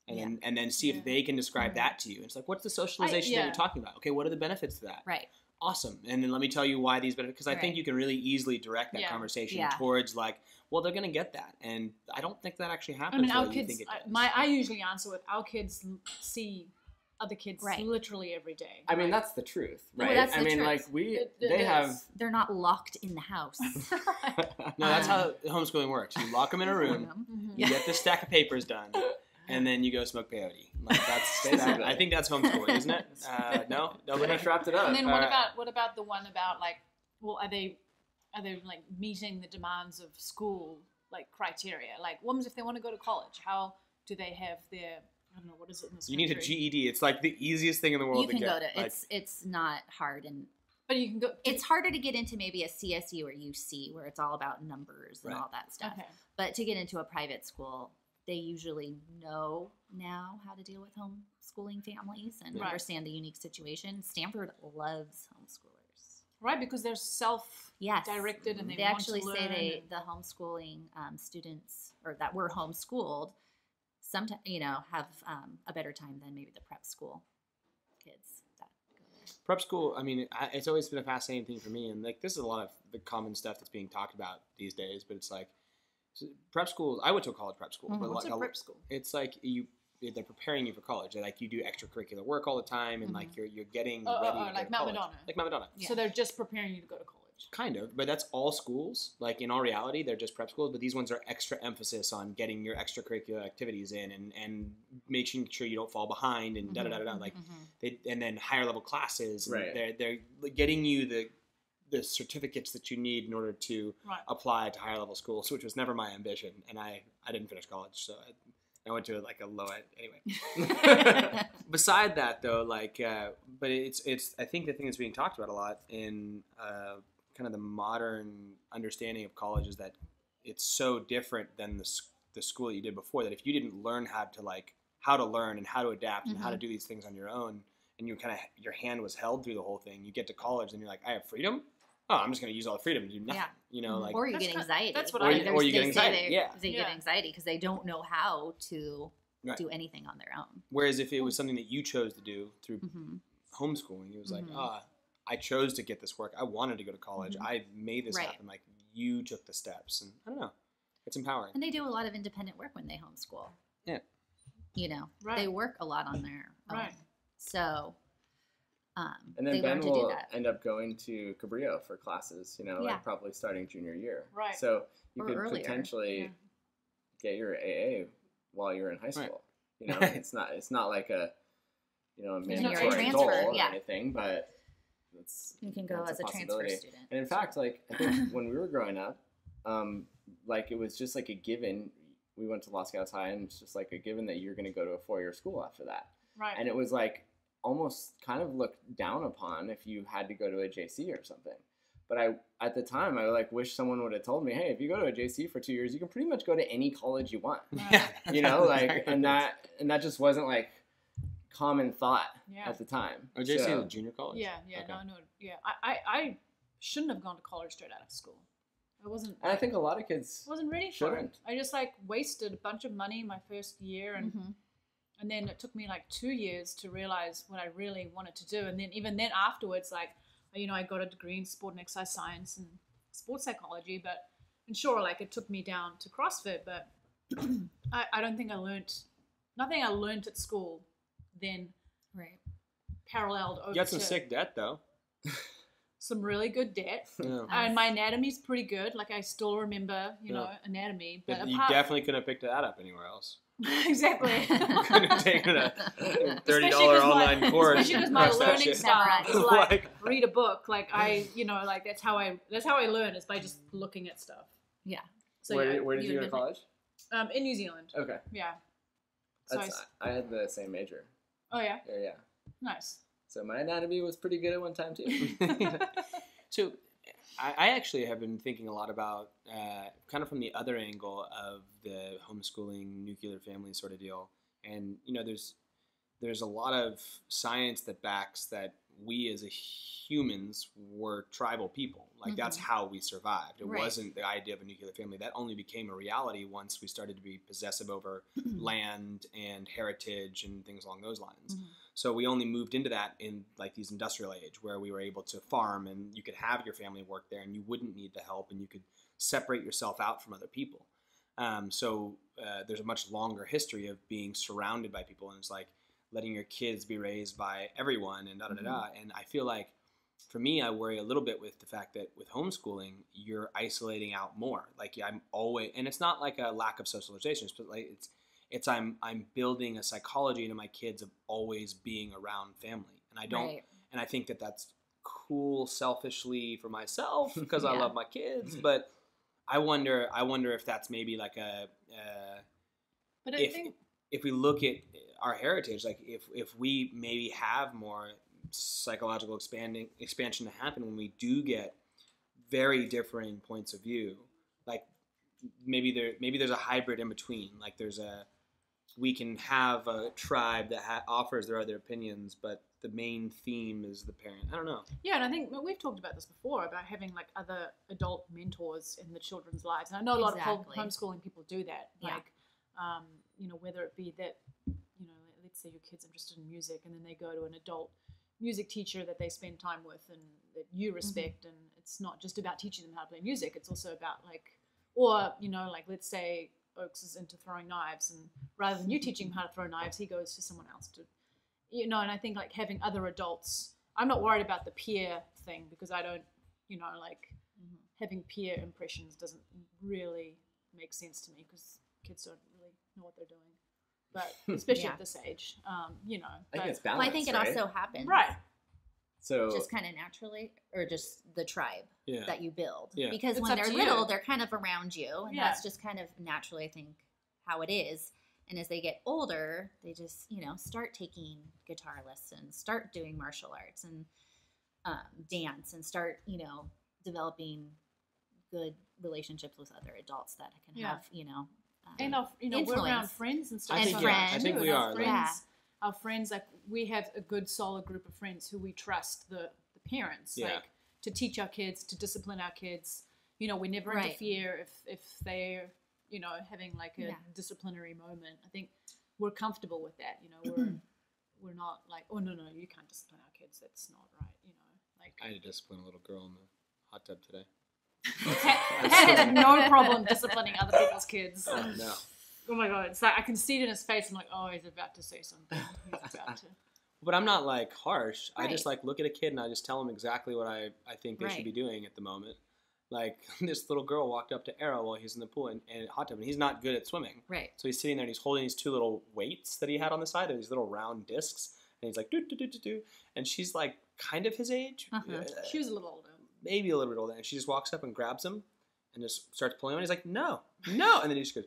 and Yeah. then and then see Yeah. if they can describe Mhm. that to you it's like what's the socialization that yeah. you're talking about okay what are the benefits to that Right. Awesome and then let me tell you why these benefits because i think you can really easily direct that Yeah. conversation Yeah. towards like well they're going to get that and i don't think that actually I happens mean, our you kids. think it I, does. my I usually answer with our kids see other kids Right. literally every day. I mean, that's the truth, No, right? that's I the mean, truth. like we It- it they have. They're not locked in the house. no that's Um, how homeschooling works you lock them in a room Mhm. you get the stack of papers done and then you go smoke peyote like that's that, i think that's homeschooling isn't it uh, no Pretty nobody much wrapped it up. And then what Alright. about what about the one about like, well, are they are they like meeting the demands of school like criteria? Like, what happens if they want to go to college? How do they have their I don't know what is it in this You need a? GED. It's like the easiest thing in the world you can to go get. to Like, it's it's not hard and But you can go. it's harder to get into maybe a CSU or UC where it's all about numbers and Right. all that stuff. Okay. But to get into a private school, they usually know now how to deal with homeschooling families and Right. understand the unique situation. Stanford loves homeschoolers. Right, because they're self Yes. directed and they, they want actually to say they and- the homeschooling um, students or that were homeschooled sometimes you know have um, a better time than maybe the prep school kids that go there. prep school. I mean, it's always been a fascinating thing for me, and like this is a lot of the common stuff that's being talked about these days. But it's like so prep schools. I went to a college prep school, Mhm. but What's like a a- prep school? it's like you they're preparing you for college. They're like you do extracurricular work all the time, and like you're you're getting Oh, oh, ready. oh, to like Mount. Madonna. Like Mount Madonna. So they're just preparing you to go to college. Kind of, but that's all schools. Like in all reality, they're just prep schools, but these ones are extra emphasis on getting your extracurricular activities in and and making sure you don't fall behind and da da da da. da. Like Mhm. they and then higher level classes. and Right. They're they're getting you the the certificates that you need in order to Right. apply to higher level schools, which was never my ambition, and I I didn't finish college, so I, I went to like a low end anyway. Beside that, though, like, uh, but it's it's. I think the thing that's being talked about a lot in uh, kind of the modern understanding of college is that it's so different than the the school that you did before. That if you didn't learn how to like how to learn and how to adapt and how to Mhm. do these things on your own, and you kind of your hand was held through the whole thing, you get to college and you're like, I have freedom. Oh, I'm just going to use all the freedom to do nothing. Yeah. You know, like or you That's get ki- anxiety. that's what Or I you- There's- or you get they say anxiety, they- yeah. They get anxiety because they don't know how to Right. do anything on their own. Whereas if it was something that you chose to do through hmm homeschooling, it was like, Mhm. ah, I chose to get this work. I wanted to go to college. Mhm. I made this Right. happen. Like you took the steps, and I don't know. It's empowering. And they do a lot of independent work when they homeschool. Yeah. You know, Right. they work a lot on their own. Right. So, um, And then they Ben learn to do will that. end up going to Cabrillo for classes, you know, Yeah. like probably starting junior year. Right. So you Or could earlier. potentially Yeah. get your AA while you're in high school. You know, it's not it's not like a you know a mandatory transfer, goal or yeah. anything, but it's You can go as a transfer student. And in fact, like I think when we were growing up, um, like it was just like a given. We went to Los Gatos High, and it's just like a given that you're going to go to a four-year school after that. Right. And it was like almost kind of looked down upon if you had to go to a JC or something. But I, at the time, I like wish someone would have told me, hey, if you go to a JC for two years, you can pretty much go to any college you want. yeah, You know, like, and that, and that just wasn't like common thought Yeah. at the time. Oh, JC So- is a junior college. Yeah, yeah, Okay. no, no, yeah. I, I, I shouldn't have gone to college straight out of school. I wasn't. and I think a lot of kids wasn't ready for shouldn't. it. I just like wasted a bunch of money my first year, and Mhm. And then it took me like two years to realize what I really wanted to do. And then even then afterwards, like you know, I got a degree in sport and exercise science and sports psychology. But and sure, like it took me down to CrossFit, but I, I don't think I learned nothing I learned at school then Right. paralleled over You got some to sick debt though. some really good debt. Yeah. And my anatomy's pretty good. Like I still remember, you Yeah. know, anatomy. But But you apart- definitely couldn't have picked that up anywhere else. exactly. Couldn't have taken a thirty dollar dollar 'cause my- online course. Especially because my learning style is like, Like- read a book. Like I, you know, like that's how I that's how I learn is by just looking at stuff. Yeah. So where, yeah, did, where did you, go to college? Um, in New Zealand. Okay, Yeah. So I That's, s- I had the same major. oh yeah, Yeah, yeah. nice. So my anatomy was pretty good at one time too. So, I, I actually have been thinking a lot about uh, kind of from the other angle of the homeschooling nuclear family sort of deal, and you know, there's there's a lot of science that backs that we as a humans were tribal people. Like that's Mhm. how we survived. It Right. wasn't the idea of a nuclear family. That only became a reality once we started to be possessive over land and heritage and things along those lines. Mhm. So we only moved into that in like these industrial age where we were able to farm and you could have your family work there and you wouldn't need the help and you could separate yourself out from other people. Um, so uh, there's a much longer history of being surrounded by people and it's like letting your kids be raised by everyone and da da da da. And I feel like for me, I worry a little bit with the fact that with homeschooling, you're isolating out more. Like I'm always, and it's not like a lack of socialization, but like it's, it's I'm I'm building a psychology into my kids of always being around family, and I don't, Right. and I think that that's cool selfishly for myself because I love my kids, but I wonder, I wonder if that's maybe like a. Uh, But I if think if we look at our heritage, like if if we maybe have more psychological expanding expansion to happen when we do get very differing points of view, like maybe there maybe there's a hybrid in between. Like there's a we can have a tribe that ha- offers their other opinions, but the main theme is the parent. I don't know. Yeah, and I think well, we've talked about this before about having like other adult mentors in the children's lives. And I know a lot of Exactly. home- homeschooling people do that. Yeah. Like, um, you know, whether it be that, you know, let's say your kid's interested in music and then they go to an adult music teacher that they spend time with and that Mm-hmm. you respect. And it's not just about teaching them how to play music, it's also about like, or, you know, like let's say Oakes is into throwing knives and rather than you teaching him how to throw knives, he goes to someone else to you know, and I think like having other adults. I'm not worried about the peer thing because I don't, you know, like Mhm. having peer impressions doesn't really make sense to me because kids don't really know what they're doing. But especially Yeah. at this age, um, you know. I But, think it's Well. I think it right? also happens. right. So Just kind of naturally, or just the tribe Yeah. that you build. Yeah. Because It's when they're little, you. they're kind of around you, and Yeah. that's just kind of naturally, I think, how it is. And as they get older, they just, you know, start taking guitar lessons, start doing martial arts and um, dance, and start, you know, developing good relationships with other adults that can Yeah. have, you know, um, and our, you know, we're around friends and stuff. I And think like yeah, I think we are. Our like- friends, our friends, like we have a good, solid group of friends who we trust the the parents, Yeah. like to teach our kids, to discipline our kids. You know, we never Right. interfere if if they're, you know, having like a Yeah. disciplinary moment. I think we're comfortable with that. You know, we're we're not like, oh no no, you can't discipline our kids. That's not right. You know, like I had to discipline a little girl in the hot tub today. had, had no problem disciplining other people's kids. Oh no. Oh my god, it's like I can see it in his face. I'm like, oh, he's about to say something. He's about to. But I'm not like harsh. I just like look at a kid and I just tell them exactly what I, I think they should be doing at the moment. Like this little girl walked up to Arrow while he's in the pool and, and hot tub and he's not good at swimming. right. So he's sitting there and he's holding these two little weights that he had on the side, these little round discs, and he's like do do do do do, and she's like kind of his age, Uh-huh. uh, She was a little older. maybe a little bit older, and she just walks up and grabs him and just starts pulling him. And he's like no, no, and then he just goes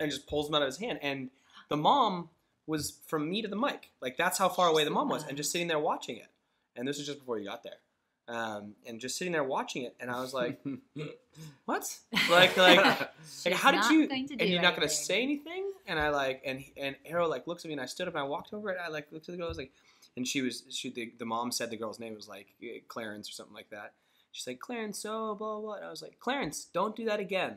and just pulls him out of his hand. And the mom was from me to the mic, like that's how far away the mom was, and just sitting there watching it. And this was just before you got there. Um, and just sitting there watching it, and I was like, "What? Like, like, like how did you and you're not gonna say anything and i like and and arrow like looks at me and i stood up and i walked over and i like looked at the girl I was like and she was she the, the mom said the girl's name was like clarence or something like that she's like clarence so blah blah blah and i was like clarence don't do that again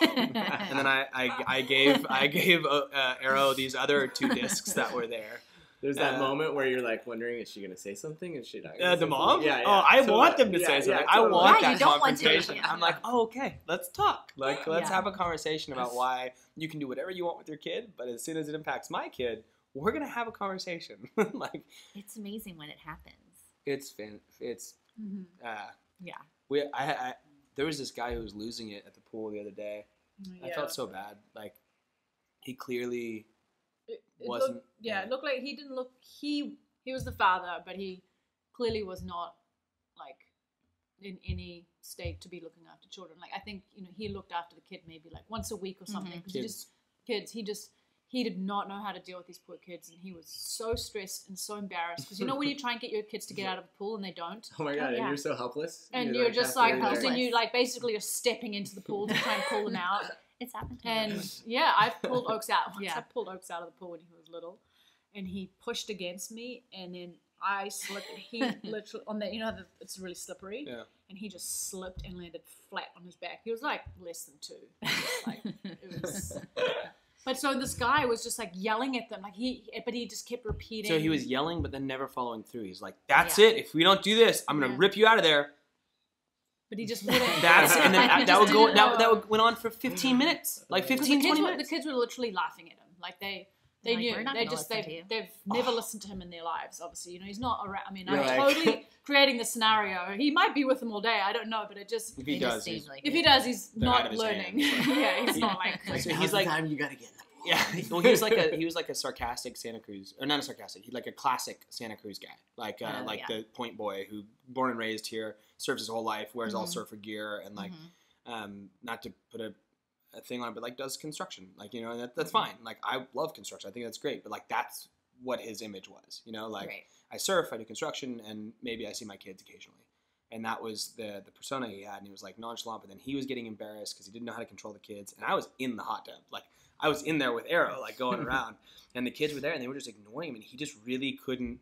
and then i i, I gave i gave uh, uh, arrow these other two discs that were there There's that Uh, moment where you're like wondering, is she gonna say something? Is she not? Gonna uh, say the mom? Yeah, yeah. oh i So, want them to yeah, say yeah, something i want Yeah, that you don't want to, yeah. i'm like oh okay let's talk like let's Yeah. have a conversation about why you can do whatever you want with your kid but as soon as it impacts my kid we're gonna have a conversation like it's amazing when it happens. it's fin- it's Mm-hmm. uh Yeah. we I, I there was this guy who was losing it at the pool the other day i felt so bad like he clearly It, it wasn't- looked, yeah, yeah. it looked like he didn't look. He he was the father, but he clearly was not like in any state to be looking after children. Like I think you know he looked after the kid maybe like once a week or something. Mhm. 'cause he just kids. He just he did not know how to deal with these poor kids, and he was so stressed and so embarrassed because you know when you try and get your kids to get out of the pool and they don't. Oh my god, yeah. and you're so helpless. And you're, just like, halfway helpless. there. then you like basically are stepping into the pool to try and pull them out. It's happened to me. And yeah, I've pulled Oakes out. Once Yeah. I pulled Oakes out of the pool when he was little, and he pushed against me, and then I slipped. He literally on that, you know, how the, it's really slippery. Yeah. And he just slipped and landed flat on his back. He was like less than two. Like it was. But so this guy was just like yelling at them, like he, but he just kept repeating. so he was yelling but then never following through he's like that's Yeah. it if we don't do this i'm gonna Yeah. rip you out of there but he just wouldn't. that's and then that, that would go that, that went on for 15 minutes like 15 the kids 20 were, minutes The kids were literally laughing at him, like they. They Like, knew. They just they've, they've never Oh. listened to him in their lives. Obviously, you know he's not around. I mean, You're I'm like- totally creating the scenario. He might be with them all day. I don't know, but it just if he It just does seems he's, like if he does, he's not of his learning. hands. yeah, he's not like. Like, So he's the like- time you gotta get in the pool. Yeah, well, he was like a he was like a sarcastic Santa Cruz, or not a sarcastic, he like a classic Santa Cruz guy, like uh, Oh, like yeah. the point boy who born and raised here, serves his whole life, wears all Mhm. surfer gear, and like Mhm. um, not to put a, a thing on, it, but like does construction, like you know, and that, that's mm-hmm. fine. Like I love construction, I think that's great, but like that's what his image was, you know, like right. I surf, I do construction, and maybe I see my kids occasionally. And that was the the persona he had, and he was like nonchalant. But then he was getting embarrassed because he didn't know how to control the kids. And I was in the hot tub, like I was in there with Arrow, like going around, and the kids were there, and they were just ignoring him, and he just really couldn't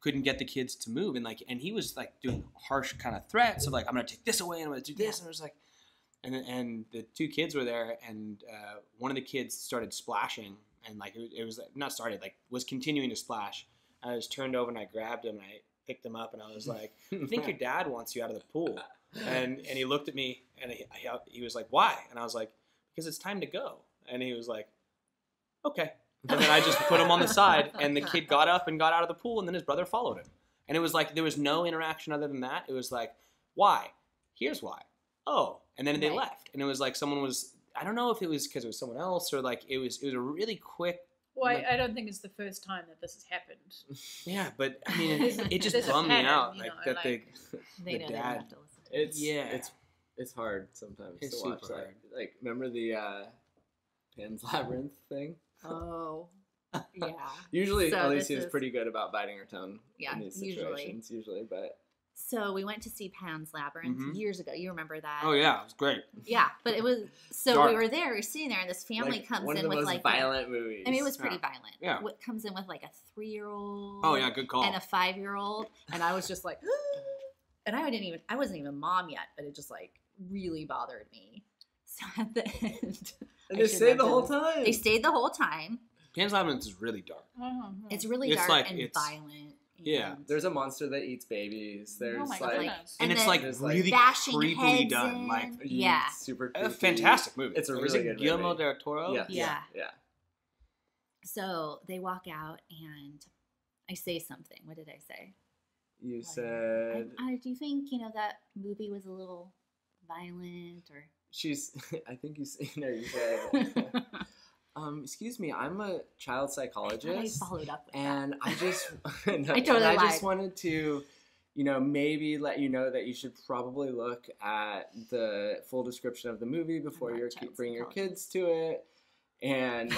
couldn't get the kids to move, and like, and he was like doing harsh kind of threats of like, I'm gonna take this away, and I'm gonna do this, and it was like, and and the two kids were there, and uh, one of the kids started splashing, and like it, it was not started, like was continuing to splash. I just turned over and I grabbed him and I picked him up and I was like, I think your dad wants you out of the pool. And and he looked at me and he, he, he was like, why? And I was like, because it's time to go. And he was like, okay. And then I just put him on the side and the kid got up and got out of the pool and then his brother followed him. And it was like, there was no interaction other than that. It was like, why? Here's why. Oh. And then they left. And it was like someone was, I don't know if it was because it was someone else or like it was, it was a really quick Well, I, I don't think it's the first time that this has happened. Yeah, but I mean, it, it just there's a bummed me out, like know, that they. They the know they don't dad- have to listen. It's Yeah. It's it's hard sometimes It's to watch that. hard. Like remember the uh, Pan's Labyrinth thing? Oh, yeah. Usually, So Alicia is is- pretty good about biting her tongue Yeah, in these usually. situations. Usually, but So we went to see Pan's Labyrinth Mhm. years ago. You remember that? Oh yeah, it was great. Yeah, but it was so Dark. we were there, we were sitting there, and this family like, comes one in of the with most like violent movies. I mean, it was pretty Yeah. violent. Yeah. What comes in with like a three-year-old? Oh yeah, good call. and a five-year-old, and I was just like, and I didn't even, I wasn't even mom yet, but it just like really bothered me. So at the end, and they stayed the whole time. They stayed the whole time. Pan's Labyrinth is really dark. Oh, It's really It's dark like- and it's- violent. Yeah. and There's a monster that eats babies. Oh there's oh my like goodness. And, And it's like There's, like, really creepily done. in. Like Yeah. super a fantastic movie. It's a Like, really is it good Guillermo movie. del Toro. Yes. Yeah. yeah. So they walk out, and I say something. What did I say? You I, said I, do you think you know that movie was a little violent or? she's. I think you. s- You know, you said. um, excuse me. I'm a child I psychologist. followed up and I just, no, and totally I just wanted to, you know, maybe let you know that you should probably look at the full description of the movie before you bring your kids to it. And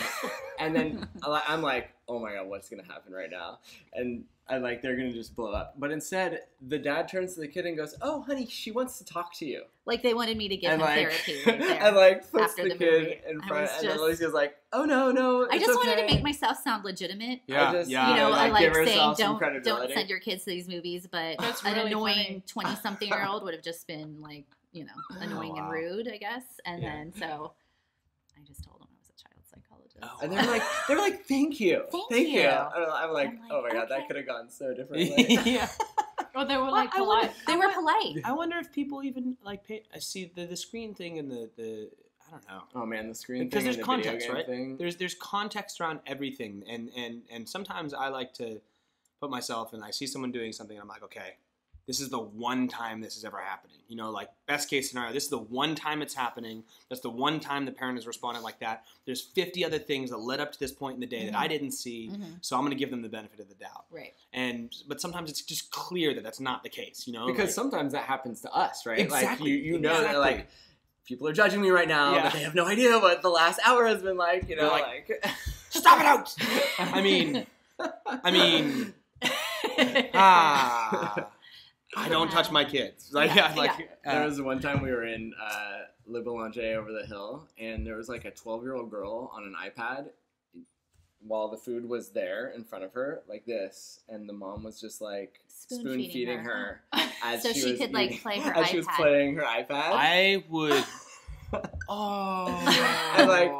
and then I li- I'm like, oh my god, what's gonna happen right now? And I'm like they're gonna just blow up. But instead, the dad turns to the kid and goes, "Oh, honey, she wants to talk to you." like they wanted me to give and him like, therapy right there. and like puts after the, the kid movie. in I front, was and then just- Alicia's like, "Oh no, no, I it's just wanted to make myself sound legitimate. Yeah, I just- yeah. you know, I like give saying don't don't send your kids to these movies, but That's an really annoying twenty something year old would have just been like, you know, oh, annoying wow. and rude, I guess. And Yeah. then so I just told him I was a child psychologist. Oh, And they're like, they're like, thank you, Thank you. you. I'm like, I'm like, oh my god, that could have gone so differently. yeah. Oh, they were Well, like I wonder- polite. they were polite. I wonder if people even like pay. I see the the screen thing and the the I don't know. oh man, the screen Because thing there's and the video context, game right? thing. There's there's context around everything, and and and sometimes I like to put myself and I see someone doing something, and I'm like, okay, this is the one time this is ever happening. You know, like best case scenario, this is the one time it's happening. That's the one time the parent has responded like that. There's 50 other things that led up to this point in the day that I didn't see, Mhm. so I'm going to give them the benefit of the doubt. Right. And but sometimes it's just clear that that's not the case. You know, because like- sometimes that happens to us, right? Like Exactly, you, you know that like people are judging me right now, Yeah. but they have no idea what the last hour has been like. You know, They're like, like, stop it out. I mean, I mean, ah, I don't touch my kids. Like, Yeah, yeah, like there uh, was one time we were in uh, Le Boulanger over the hill, and there was like a 12 year old girl on an iPad while the food was there in front of her, like this, and the mom was just like Spoon spoon feeding feeding her. her. as So she was could, like, play her as she was playing her iPad. I would. Oh, And, like,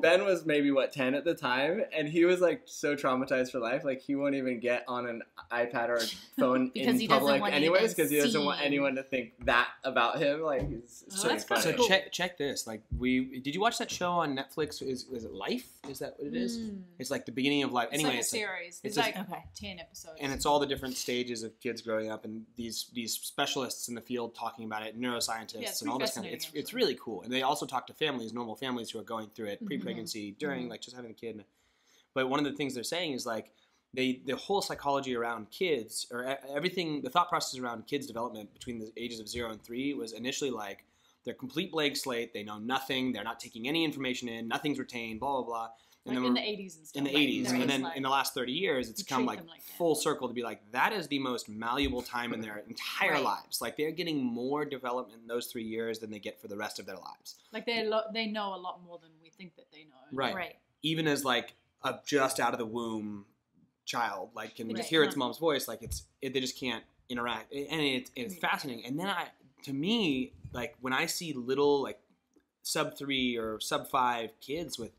Ben was maybe what 10 at the time, and he was like so traumatized for life. Like he won't even get on an iPad or a phone in public, anyways, because he doesn't want anyone to think that about him. Like he's Oh, so that's kinda So cool. check check this. Like we did you watch that show on Netflix? Is is it Life? Is that what it is? Mm. It's like the beginning of life. It's Anyway, like a it's like, series. it's It's, just- like Okay. ten episodes. and it's all the different stages of kids growing up, and these these specialists in the field talking about it, neuroscientists, Yeah, and all this kind of. It's fascinating, it's really cool, and they also talk to families, normal families who are going through it, Mhm. Pre-pregnancy, during, Mhm. like just having a kid. But one of the things they're saying is like they the whole psychology around kids or everything, the thought process around kids' development between the ages of zero and three was initially like they're complete blank slate, they know nothing, they're not taking any information in, nothing's retained, blah blah blah. like then in the eighties and stuff. in the like, 80s there and then like- in the last 30 years it's come like them like that. full circle to be like that is the most malleable time in their entire Right. lives like they're getting more development in those three years than they get for the rest of their lives like they lo- they know a lot more than think that they know. Right. Right. even as like a just out of the womb child like can Right. just hear its mom's voice like it's it, they just can't interact and it, it's Right. fascinating and then i to me like when i see little like sub three or sub five kids with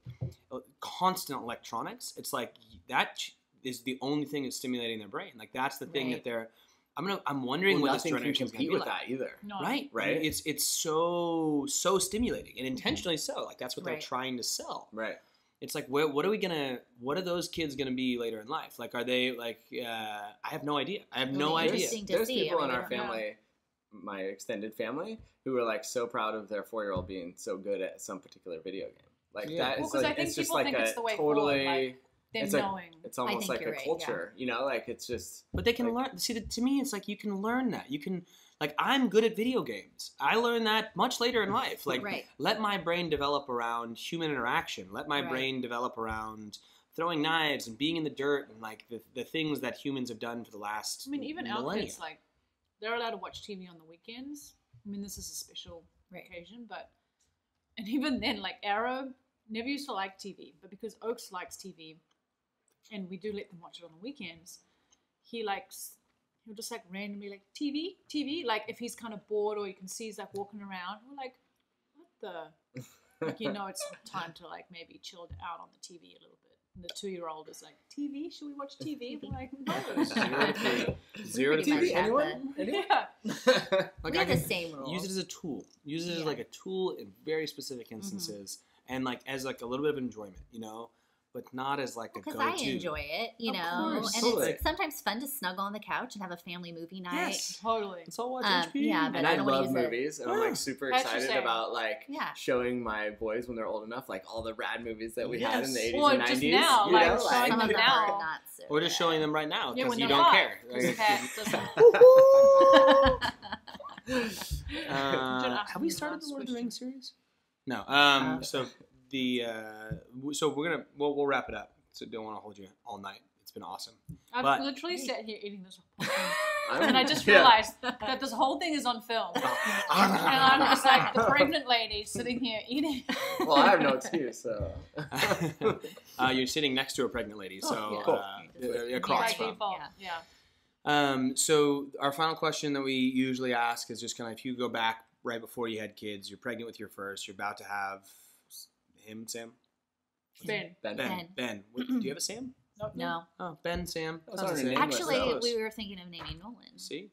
uh, constant electronics it's like that is the only thing that's stimulating their brain like that's the thing Right. that they're i'm gonna i'm wondering Well, what this nothing can generation is gonna compete be with like that either. No. right Right. it's it's so so stimulating and intentionally so like that's what they're trying to sell Right. it's like what, what are we gonna what are those kids gonna be later in life like are they like uh, i have no idea i have It'll no idea There's see. people I in our I don't know. family, my extended family, who are like so proud of their four year old being so good at some particular video game. Like Yeah. that Well, is 'cause I like think it's just like think a it's the way forward, totally. like, Them it's like- it's almost like a right, yeah. culture, you know. Like it's just but they can Like- learn see the, to me it's like you can learn that you can like I'm good at video games. I learned that much later in life. Like Right. let my brain develop around human interaction. Let my Right. brain develop around throwing knives and being in the dirt and like the, the things that humans have done for the last I mean, even our millennia. kids, like, they're allowed to watch TV on the weekends. I mean, this is a special Right. occasion, but, and even then, like, Arrow never used to like TV, but because Oakes likes TV, and we do let them watch it on the weekends, he likes, he'll just like randomly, like, TV, TV, like, if he's kind of bored or you can see he's like walking around, we're like, what the? Like, you know, it's time to like maybe chill out on the TV a little bit. And the two year old is like, TV? Should we watch TV? We're like, no. Zero to three. Zero to pretty much three. have Anyone? Anyone? yeah. Like we I have the same rules. use it as a tool. Use it as like a tool in very specific mm-hmm. instances, and like as like a little bit of enjoyment, you know, but not as like a because go-to. I enjoy it, you Of know, course. and Totally. it's sometimes fun to snuggle on the couch and have a family movie night. Yes. Totally. Let's all watch Um, HP. yeah, but and I I love use it. movies, and I'm like super excited about like Yeah. showing my boys when they're old enough, like all the rad movies that we had in the 80s Or and just 90s. now, you like, know, showing Some of them them now. are not so or just showing them right now because when you don't five, care. 'cause Like, Uh, have we started the Lord of the. Rings series? No. Um. Uh, so the uh. So we're gonna we'll, we'll wrap it up. So don't want to hold you all night. It's been awesome. I've But- literally sat here eating this whole thing. And I just yeah. realized that this whole thing is on film. and I'm just like the pregnant lady sitting here eating. Well, I have no excuse, so. uh, you're sitting next to a pregnant lady, so Oh, yeah. uh, Cool. uh, By across from. Yeah. yeah. Um, so our final question that we usually ask is just kind of if you go back right before you had kids, you're pregnant with your first, you're about to have s- him, Sam, Ben. Ben. Ben, Ben. Ben. What- do you have a Sam? Nope, No, Oh, Ben, Sam. That was Sounds our name. actually, Close. we were thinking of naming Nolan. See,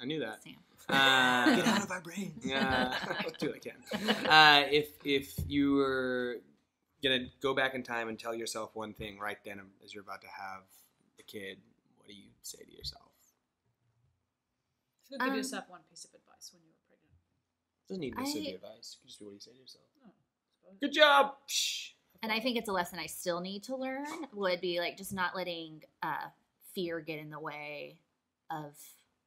I knew that. Sam. Uh, Get out of our brains. Yeah, I'll do what I can. Uh, if if you were gonna go back in time and tell yourself one thing right then as you're about to have the kid, what do you say to yourself? If you could give Um, yourself one piece of advice when you were pregnant. Doesn't need necessarily I- advice. You can just do what you say to yourself. Good job. And I think it's a lesson I still need to learn would be like just not letting uh, fear get in the way of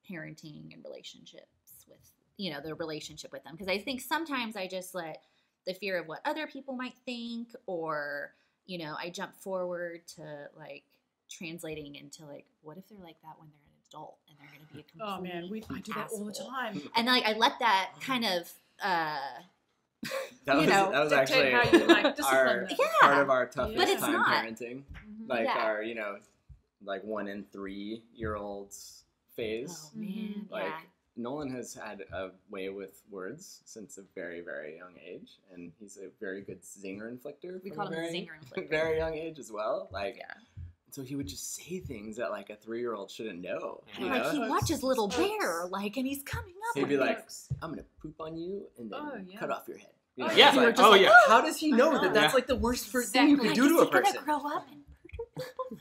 parenting and relationships with, you know, the relationship with them. Because I think sometimes I just let the fear of what other people might think or, you know, I jump forward to like translating into like, what if they're like that when they're an adult and they're going to be a complete Oh man, we I do that all the time. And like I let that kind of, uh, That You was, know, that was actually how you, like, our. Yeah. part of our toughest But it's time not. parenting. Mhm. Like Yeah. our, you know, like one in three year olds phase. oh man, Like yeah. Nolan has had a way with words since a very, very young age, and he's a very good zinger inflictor. We call him the very, zinger inflictor. very young age as well. Like, Yeah. So he would just say things that like a three year old shouldn't know. You like know? he Oakes. watches Little Bear, like, and he's coming up. He'd be like, Oakes. I'm gonna poop on you and then Oh, yeah. cut off your head. You Oh, know, yeah. it's like, You were just Oh, like, yeah. Oh, how does he know know. that that's Yeah. like the worst first thing you Exactly. could do to a Is person? gonna grow up and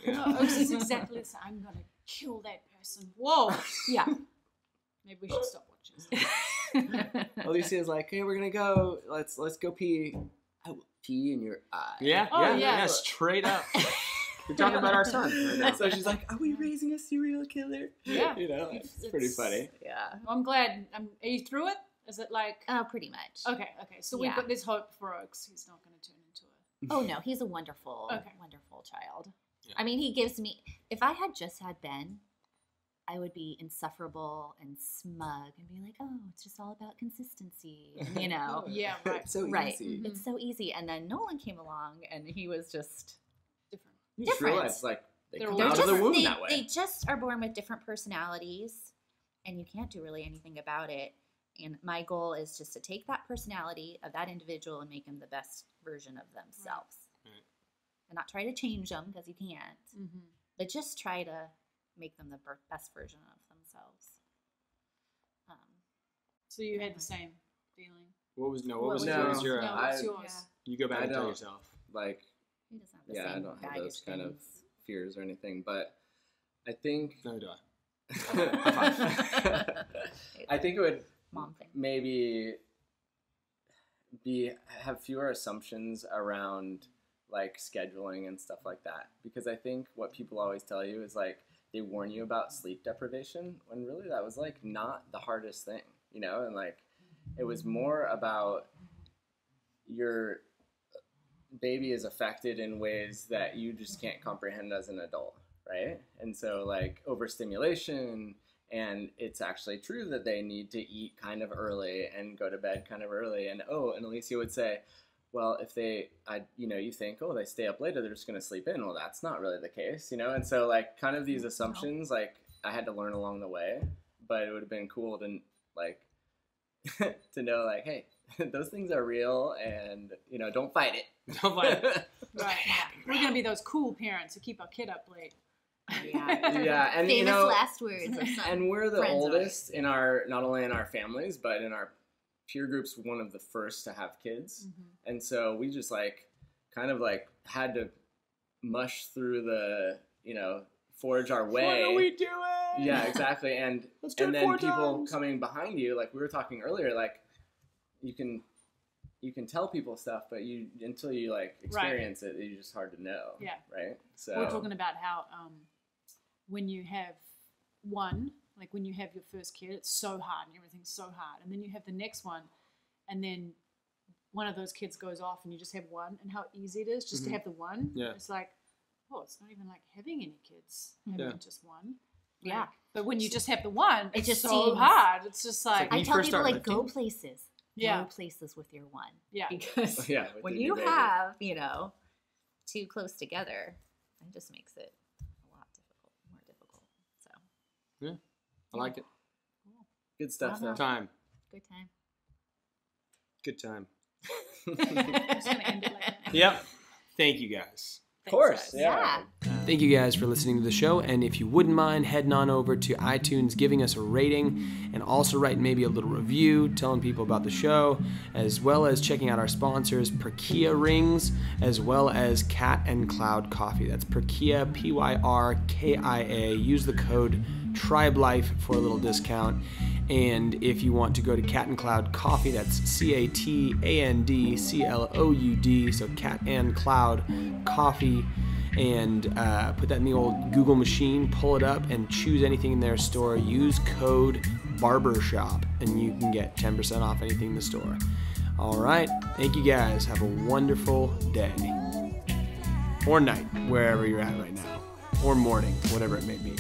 Yeah. Oh, no, Oakes is exactly the. I'm gonna kill that person. Whoa. yeah. Maybe we should stop watching. Alicia is like, hey, we're gonna go. Let's let's go pee. I will pee in your eye. Yeah, Oh, yeah, yeah. yeah, straight up. We're talking about our son. Right now. So she's like, are we raising a serial killer? Yeah. You know, it's, It's- pretty funny. yeah. I'm glad. Um, are you through it? Is it like? Oh, pretty much. Okay, okay. So we've Yeah. got this hope for Oakes. He's not going to turn into a. Oh no, he's a wonderful, Okay. wonderful child. Yeah. I mean, he gives me. If I had just had Ben, I would be insufferable and smug and be like, "Oh, it's just all about consistency," you know. Yeah, right. so Right. easy. It's so easy. And then Nolan came along, and he was just. Different. You just Different. realize like they They're come out just, of the womb they, that way. they just are born with different personalities, and you can't do really anything about it. And my goal is just to take that personality of that individual and make them the best version of themselves. Right. And not try to change them because you can't, Mm-hmm. but just try to make them the best version of themselves. Um, So you had the same feeling. What was no? What was, No, what was your? no, Uh, what's I- yours? you go back and tell yourself. like, he doesn't have the yeah, I don't have those kind of fears or anything, but I think. Neither do I. I think it would Mom thing. maybe be have fewer assumptions around like scheduling and stuff like that because I think what people always tell you is like they warn you about sleep deprivation when really that was like not the hardest thing, you know, and like it was more about your baby is affected in ways that you just can't comprehend as an adult, right? And so like overstimulation and it's actually true that they need to eat kind of early and go to bed kind of early. And oh and alicia would say well if they I, you know you think oh they stay up later they're just going to sleep in. Well that's not really the case you know? And so like kind of these assumptions like i had to learn along the way but it would have been cool to like to know like hey those things are real and you know don't fight it Don't fight it. Right. We're gonna be those cool parents who keep our kid up late. Yeah. yeah and Famous you know last words and we're the friends of oldest in our not only in our families but in our peer groups one of the first to have kids Mm-hmm. and so we just like kind of like had to mush through the you know forge our way What are we doing? yeah exactly and and then people times. coming behind you like we were talking earlier like you can you can tell people stuff but you until you like experience it it's just hard to know Yeah. right so We're talking about how um, when you have one, like when you have your first kid, it's so hard and everything's so hard, and then you have the next one, and then one of those kids goes off and you just have one, and how easy it is just Mhm. to have the one. Yeah. It's like, oh, it's not even like having any kids, having Yeah. just one. Yeah. Like, but when you just have the one, It it's just so seems- hard. It's just like, When I tell people start like go places. Yeah. Go places with your one. yeah. Because yeah when you new baby. have, you know, two close together, it just makes it a lot difficult, more difficult. So Yeah. I like it. Cool. good stuff Uh-huh. though Time. good time. Good time. I'm just gonna end it like that. Yep. Thank you guys. Of course guys. yeah. Thank you guys for listening to the show. And if you wouldn't mind heading on over to iTunes, giving us a rating, and also writing maybe a little review, telling people about the show, as well as checking out our sponsors, Pyrkia Rings, as well as Cat and Cloud Coffee. That's Pyrkia, P Y R K I A. Use the code TRIBELIFE for a little discount. And if you want to go to Cat and Cloud Coffee, that's C A T A N D C L O U D. So Cat and Cloud Coffee and uh, put that in the old Google machine, pull it up, and choose anything in their store. Use code BARBERSHOP, and you can get 10% off anything in the store. All right. Thank you guys. Have a wonderful day or night, wherever you're at right now, or morning, whatever it may be.